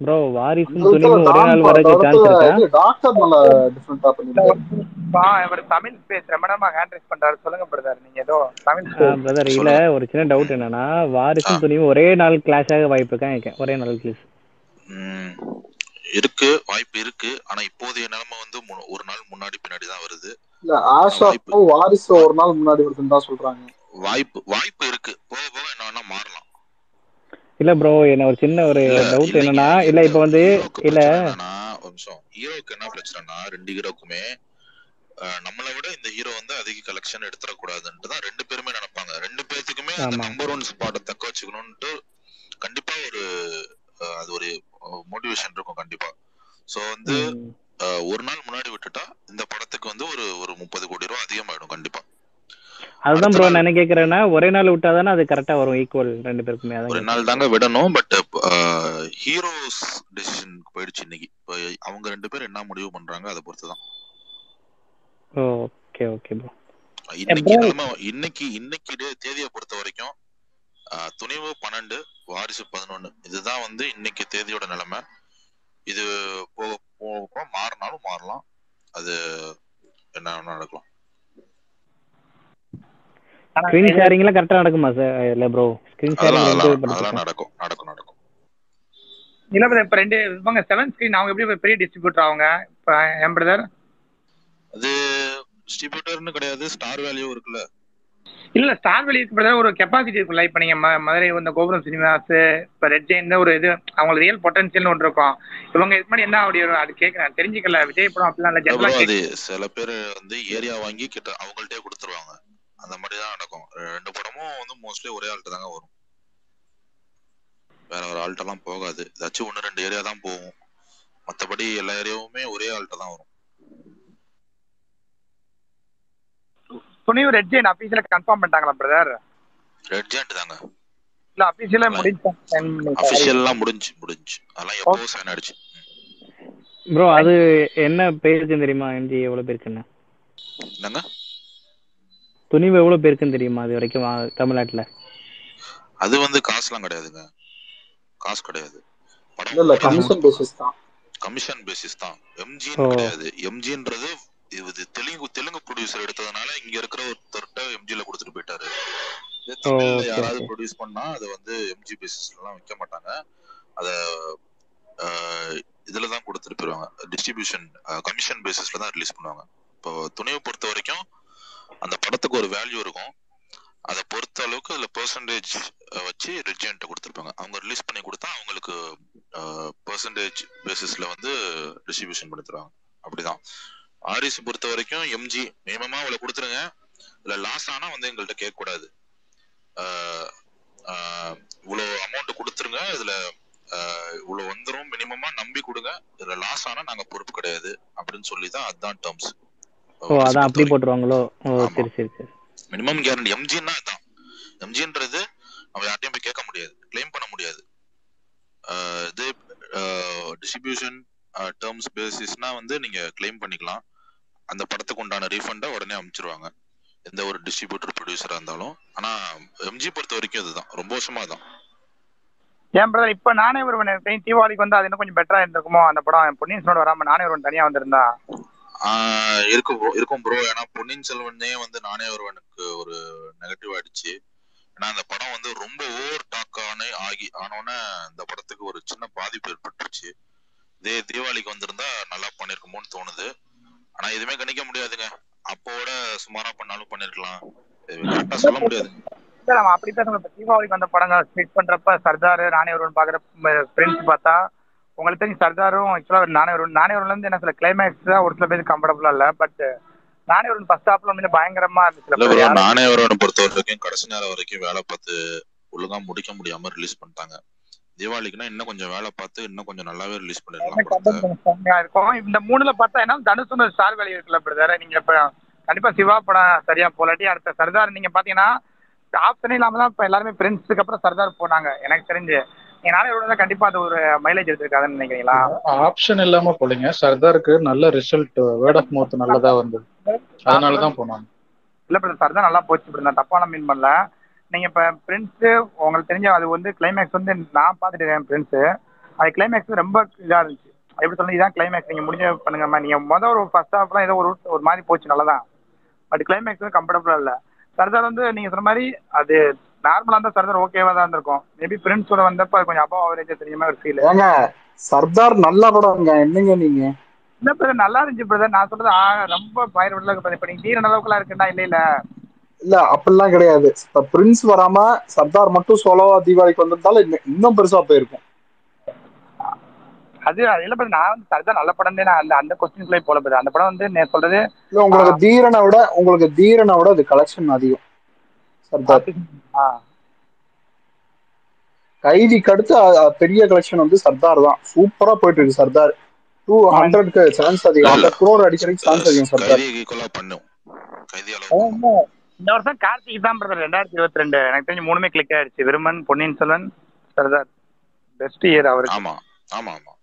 [SPEAKER 12] ப்ரோ
[SPEAKER 9] விதத்துல
[SPEAKER 12] துணிவும் ஒரே நாள்
[SPEAKER 9] அந்த
[SPEAKER 12] சான்ஸ் இருக்கா?
[SPEAKER 9] டாக்டர் நல்லா டிஃப்ரெண்டா பண்ணிருக்காரு
[SPEAKER 10] பா இவர் தமிழ் ஸ்பேஸ் ரொம்ப நேரமா ஹேண்ட் ரைஸ் பண்றாரு. சொல்லுங்க பிரதர் நீங்க ஏதோ தமிழ்
[SPEAKER 12] பிரதர் இல்ல ஒரு சின்ன டவுட் என்னன்னா வாரிசும் துணிவும் ஒரே நாள் கிளாஷ் ஆக வாய்ப்பு இருக்கா? ஒரே நாள் கிளாஸ்
[SPEAKER 5] இருக்கு வாய்ப்பு இருக்கு. ஆனா இப்போதைய நிலைமை வந்து மு- ஒரு நாள் முன்னாடி பின்னாடி தான் வருது.
[SPEAKER 9] இல்ல ஆஷாவும் வாரிசு ஒரு நாள் முன்னாடி வருதுன்னு தான் சொல்றாங்க.
[SPEAKER 5] வாய்ப்பு வாய்ப்பு இருக்கு. போக போக என்ன வேணா மாறலாம்.
[SPEAKER 12] இல்ல ப்ரோ என்ன ஒரு சின்ன ஒரு டவுட் என்னன்னா இல்ல இப்ப வந்து இல்ல.
[SPEAKER 5] பிரச்சனை என்னன்னா ஹீரோக்கு என்ன பிரச்சனைனா ரெண்டு ஹீரோக்குமே நம்மளை விட இந்த ஹீரோ வந்து அதிக கலெக்ஷன் எடுத்துடக்கூடாதுன்ட்டு தான் ரெண்டு பேருமே நினைப்பாங்க. ரெண்டு பேர்த்துக்குமே அந்த நம்பர் ஒன் ஸ்பாட்டை தக்க வச்சுக்கணும்ட்டு கண்டிப்பா ஒரு அது ஒரு மோட்டிவேஷன் இருக்கும் கண்டிப்பா. சோ வந்து ஒரு நாள் முன்னாடி விட்டுட்டா இந்த படத்துக்கு வந்து ஒரு ஒரு முப்பது கோடி ரூபா அதிகமாயிடும் கண்டிப்பா.
[SPEAKER 12] அதுதான் ப்ரோ நான் கேக்குறேன்னா ஒரே நாள் விட்டா தானே அது கரெக்டா வரும் ஈக்குவல் ரெண்டு பேருக்குமே.
[SPEAKER 5] ஒரு நாள் தாங்க விடணும் பட் ஹீரோஸ் டெசிஷனுக்கு போயிடுச்சு இன்னைக்கு. அவங்க ரெண்டு பேரும் என்ன முடிவு பண்றாங்க அதை பொறுத்து தான்
[SPEAKER 12] ஓகே ஓகே ப்ரோ
[SPEAKER 5] இன்னைக்கு இன்னைக்கு தேதியை பொறுத்த வரைக்கும் துணிவு பன்னெண்டு வாரிசு பதினொன்னு. இதுதான் வந்து இன்னைக்கு தேதியோட நிலைமை. இது போக போக மாறினாலும் மாறலாம். அது என்ன நடக்கலாம்.
[SPEAKER 12] ஸ்கிரீன் ஷேரிங்லாம் கரெக்டா நடக்குமா சார் இல்ல ப்ரோ ஸ்கிரீன் ஷேரிங்
[SPEAKER 5] அதெல்லாம் நடக்கும் நடக்கும் நடக்கும்.
[SPEAKER 13] இல்ல brother, இப்ப ரெண்டு இவங்க செவன் ஸ்கிரீன் அவங்க எப்படி பெரிய டிஸ்ட்ரிபியூட்டர் அவங்க? இப்ப என் பிரதர்
[SPEAKER 5] அது டிஸ்ட்ரிபியூட்டர்னு கிடையாது ஸ்டார் வேல்யூ இருக்குல்ல.
[SPEAKER 13] இல்ல ஸ்டார் வெளி இருக்கு பிரதர் ஒரு கெப்பாசிட்டி இருக்குல்ல இப்ப நீங்க மதுரை இந்த கோபுரம் சினிமாஸ் இப்ப ரெட் ஜெயின் ஒரு இது அவங்களுக்கு ரியல் பொட்டன்ஷியல் ஒன்று இருக்கும். இவங்க இது மாதிரி என்ன அப்படி ஒரு- அது கேட்கறேன் தெரிஞ்சுக்கல. விஜய் படம் அப்படிலாம் இல்ல
[SPEAKER 5] சில பேர் வந்து ஏரியா வாங்கி கிட்ட அவங்கள்ட்டே கொடுத்துருவாங்க. அந்த மாதிரி தான் நடக்கும் ரெண்டு படமும் வந்து மோஸ்ட்லி ஒரே ஆள்கிட்ட தாங்க வரும். வேற ஒரு ஆள்கிட்டலாம் போகாது. ஏதாச்சும் ஒன்று ரெண்டு ஏரியா தான் போகும். மற்றபடி எல்லா ஏரியாவுமே ஒரே ஆள்கிட்ட தான் வரும்.
[SPEAKER 13] துணிவு ரெட் ஜெயின் அபிஷியல கன்ஃபார்ம் பண்ணிட்டாங்களா பிரதர்
[SPEAKER 5] ரெட் ஜெயண்ட் தாங்க.
[SPEAKER 13] இல்ல அபிஷியலா
[SPEAKER 5] எல்லாம்
[SPEAKER 13] முடிஞ்சு
[SPEAKER 5] அஃபிஷியல்லாம் முடிஞ்சு முடிஞ்சு. அதெல்லாம் எப்போ சைன் ஆயிடுச்சு?
[SPEAKER 12] ப்ரோ அது என்ன பேருக்குன்னு தெரியுமா எம்ஜி? எவ்வளவு பேருக்குன்னு
[SPEAKER 5] என்னங்க?
[SPEAKER 12] துணிவு எவ்வளவு பேருக்குன்னு தெரியுமா அது வரைக்கும் தமிழ்நாட்டுல?
[SPEAKER 5] அது வந்து காசுலாம் கிடையாதுங்க. காசு கிடையாது.
[SPEAKER 9] கமிஷன் பேசிஸ் தான்.
[SPEAKER 5] கமிஷன் பேசிஸ் தான்.
[SPEAKER 12] ஓ.
[SPEAKER 5] எம்ஜின்னு கிடையாது எம்ஜின்றது இது தெலுங்கு தெலுங்கு ப்ரொடியூசர் எடுத்ததுனால இங்க இருக்கிற ஒருத்தர்கிட்ட எம்ஜில கொடுத்துட்டு போயிட்டாரு. யாராவது ப்ரொடியூஸ் பண்ணா அதை வந்து எம்ஜி பேசிஸ்ல எல்லாம் வைக்க மாட்டாங்க. அத ஆஹ், இதுல தான் கொடுத்துட்டு போயிருவாங்க. டிஸ்ட்ரிபியூஷன் கமிஷன் பேசிஸ்ல தான் ரிலீஸ் பண்ணுவாங்க. இப்போ துணிவை பொறுத்த வரைக்கும் அந்த படத்துக்கு ஒரு வேல்யூ இருக்கும். அதை பொறுத்த அளவுக்கு அதில் பெர்சன்டேஜ் வச்சு ரெஜென்ட் கொடுத்துருப்பாங்க. அவங்க ரிலீஸ் பண்ணி கொடுத்தா அவங்களுக்கு பெர்சன்டேஜ் பேசிஸ்ல வந்து டிஸ்ட்ரிபியூஷன் பண்ணி தருவாங்க அப்படிதான். ஆரிஸ் பொறுத்த வரைக்கும் எம்ஜி மினிமமாக அவளை கொடுத்துருங்க. இல்லை லாஸ் ஆனால் வந்து எங்கள்கிட்ட கேட்கக்கூடாது. இவ்வளோ அமௌண்ட் கொடுத்துருங்க. இதில் இவ்வளோ வந்துடும் மினிமமாக நம்பி கொடுங்க. இதில் லாஸ் ஆனால் நாங்கள் பொறுப்பு கிடையாது. அப்படின்னு சொல்லி தான் அதுதான் டேர்ம்ஸ்
[SPEAKER 12] ஓ அதான் அப்படி போட்டுருவாங்களோ? ஓ சரி சரி சரி.
[SPEAKER 5] மினிமம் கேரண்டி எம்ஜின்னா அதான். எம்ஜின்றது நம்ம யார்ட்டையும் போய் கேட்க முடியாது. கிளைம் பண்ண முடியாது. ஆஹ் இது டிஸ்ட்ரிபியூஷன் டேர்ம்ஸ் பேசிஸ்னா வந்து நீங்க கிளைம் பண்ணிக்கலாம். அந்த படத்துக்கு உண்டான ரீஃபண்டை உடனே அனுப்பிச்சிருவாங்க எந்த ஒரு டிஸ்ட்ரிபியூட்டர் ப்ரொடியூசரா இருந்தாலும். ஆனா எம்ஜி பொறுத்த வரைக்கும் இதுதான். ரொம்ப வருஷமா தான்
[SPEAKER 13] ஏன் பிரதர் இப்ப நானே ஒருவன் தீபாவளிக்கு வந்து அது இன்னும் கொஞ்சம் பெட்டரா இருந்திருக்குமோ? அந்த படம் பொன்னியின் செல்வன் வராம நானே ஒருவன் தனியா வந்திருந்தா?
[SPEAKER 5] இருக்கும் ப்ரோ இருக்கும் ப்ரோ ஏன்னா பொன்னியின் செல்வனே வந்து நானே ஒருவனுக்கு ஒரு நெகட்டிவ் ஆயிடுச்சு. ஏன்னா அந்த படம் வந்து ரொம்ப ஓவர் டாக் ஆகி ஆனோடனே இந்த படத்துக்கு ஒரு சின்ன பாதிப்பு ஏற்பட்டுருச்சு. இதே தீபாவளிக்கு வந்திருந்தா நல்லா பண்ணிருக்குமோன்னு தோணுது. ஆனா எதுவுமே கணிக்க முடியாதுங்க. அப்போட சுமாரா பண்ணாலும் பண்ணிருக்கலாம். கரெக்டா சொல்ல முடியாது.
[SPEAKER 13] இல்ல நம்ம அப்படி தீபாவளிக்கு வந்த படங்கள் ஸ்பிட் பண்றப்ப சர்தார் ராணி ஒருவன் பாக்குற ஃப்ரெண்ட்ஸ் பார்த்தா உங்களுக்கு தெரிஞ்சு சர்தாரும் ஆக்சுவலா நானே ஒருவன் வந்து என்ன சில கிளைமேக்ஸ் தான் ஒரு சில பேருக்கு கம்ஃபர்டபுளா இல்ல பட் நானே ஒருவன் ஃபர்ஸ்ட் ஹாப்ல வந்து பயங்கரமா இருந்துச்சு
[SPEAKER 5] ப்ரோ நானே பொறுத்த வரைக்கும். கடைசி நேரம் வரைக்கும் வேலை பார்த்து ஒழுங்கா முடிக்க முடியாம ரிலீஸ் பண்ணிட்டாங்க. தீபாவளிக்குன்னா இன்னும் கொஞ்சம் வேலை பார்த்து இன்னும் கொஞ்சம் நல்லாவே ரிலீஸ்
[SPEAKER 13] இருக்கும். இந்த மூணுல பார்த்தா என்ன தனுஷ் ஸ்டார் வேல்யூ இருக்குல்ல பிரதர் நீங்க இப்ப கண்டிப்பா சிவா படம் சரியா போலாட்டி அடுத்த சர்தார் நீங்க பாத்தீங்கன்னா ஆப்ஷனே இல்லாம தான் இப்ப எல்லாருமே பிரின்ஸுக்கு அப்புறம் சர்தார் போனாங்க. எனக்கு தெரிஞ்சு. நாளை விட கண்டிப்பா அது ஒரு மைலேஜ் எடுத்திருக்காதுன்னு நினைக்கிறீங்களா?
[SPEAKER 1] ஆப்ஷன் இல்லாம போலீங்க. சர்தாருக்கு நல்ல ரிசல்ட் வேர்ட் ஆஃப் மவுத் நல்லதா வந்தது. அதனாலதான் போனாங்க.
[SPEAKER 13] இல்ல பிரதர் சர்தார் நல்லா போச்சு பிரதர் தப்பான மீன் பண்ணல. நீங்க இப்ப பிரின்ஸ் உங்களுக்கு தெரிஞ்ச அது வந்து கிளைமேக்ஸ் வந்து நான் பார்த்துட்டு பிரின்ஸ் அது கிளைமேக்ஸ் ரொம்ப இதா இருந்துச்சு. எப்படி சொல்ல இதான் கிளைமேக்ஸ் நீங்க முடிஞ்ச பண்ணுங்கம்மா நீங்க மொதல் ஒரு ஃபர்ஸ்ட் ஹாஃப்லாம் ஏதோ ஒரு ஒரு மாதிரி போச்சு நல்லதான். பட் கிளைமேக்ஸ் வந்து கம்ஃபர்டபுளா இல்ல. சர்தார் வந்து நீங்க சொன்ன மாதிரி அது நார்மலா இருந்தா சர்தார் ஓகேவா தான் இருந்திருக்கும். மேபி பிரின்ஸோட வந்தப்ப கொஞ்சம் அபவ் அவரேஜ் தெரியுமா ஒரு ஃபீல்
[SPEAKER 9] ஏங்க சர்தார் நல்ல படம்ங்க. என்னங்க நீங்க?
[SPEAKER 13] இல்ல பிரதர் நல்லா இருந்துச்சு பிரதர் நான் சொல்றது ரொம்ப பயிர் விடல இப்ப நீங்க தீரன் அளவுக்குலாம் இருக்குன்னா இல்ல இல்ல.
[SPEAKER 9] இல்ல அப்படிலாம் கிடையாது. இப்ப பிரின்ஸ் வராம சர்தார் மட்டும் சோலோவா தீபாவளிக்கு வந்திருந்தாலும் இன்னும் பெருசா போயிருக்கும்.
[SPEAKER 13] அது இல்ல brother, நான் வந்து அதுதான் நல்ல படம் நான் அந்த அந்த கொஸ்டின்ஸ்ல போல. அந்த படம் வந்து நான் சொல்றது
[SPEAKER 9] இல்ல உங்களுக்கு தீரனை விட உங்களுக்கு தீரனை விட அது கலெக்ஷன் அதிகம். சர்தார்.
[SPEAKER 13] ஆ,
[SPEAKER 9] கைதிக்கு அடுத்து பெரிய கலெக்ஷன் வந்து சர்தார் தான். சூப்பரா போயிட்டு இருக்கு சர்தார். டூ ஹண்ட்ரட்க்கு சான்ஸ் அதிகம். ஹண்ட்ரட் குரோர் அடிக்கிறதுக்கு சான்ஸ் அதிகம் சர்தார்.
[SPEAKER 13] இந்த வருஷம் கார்த்திக் தான் பிரதர் ரெண்டாயிரத்தி இருபத்தி ரெண்டு. எனக்கு தெரிஞ்சு மூணுமே கிளிக் ஆயிடுச்சு. விருமன் பொன்னியின் செல்வன் சர்தார். பெஸ்ட் இயர் அவருக்கு.
[SPEAKER 5] ஆமா. ஆமா ஆமா.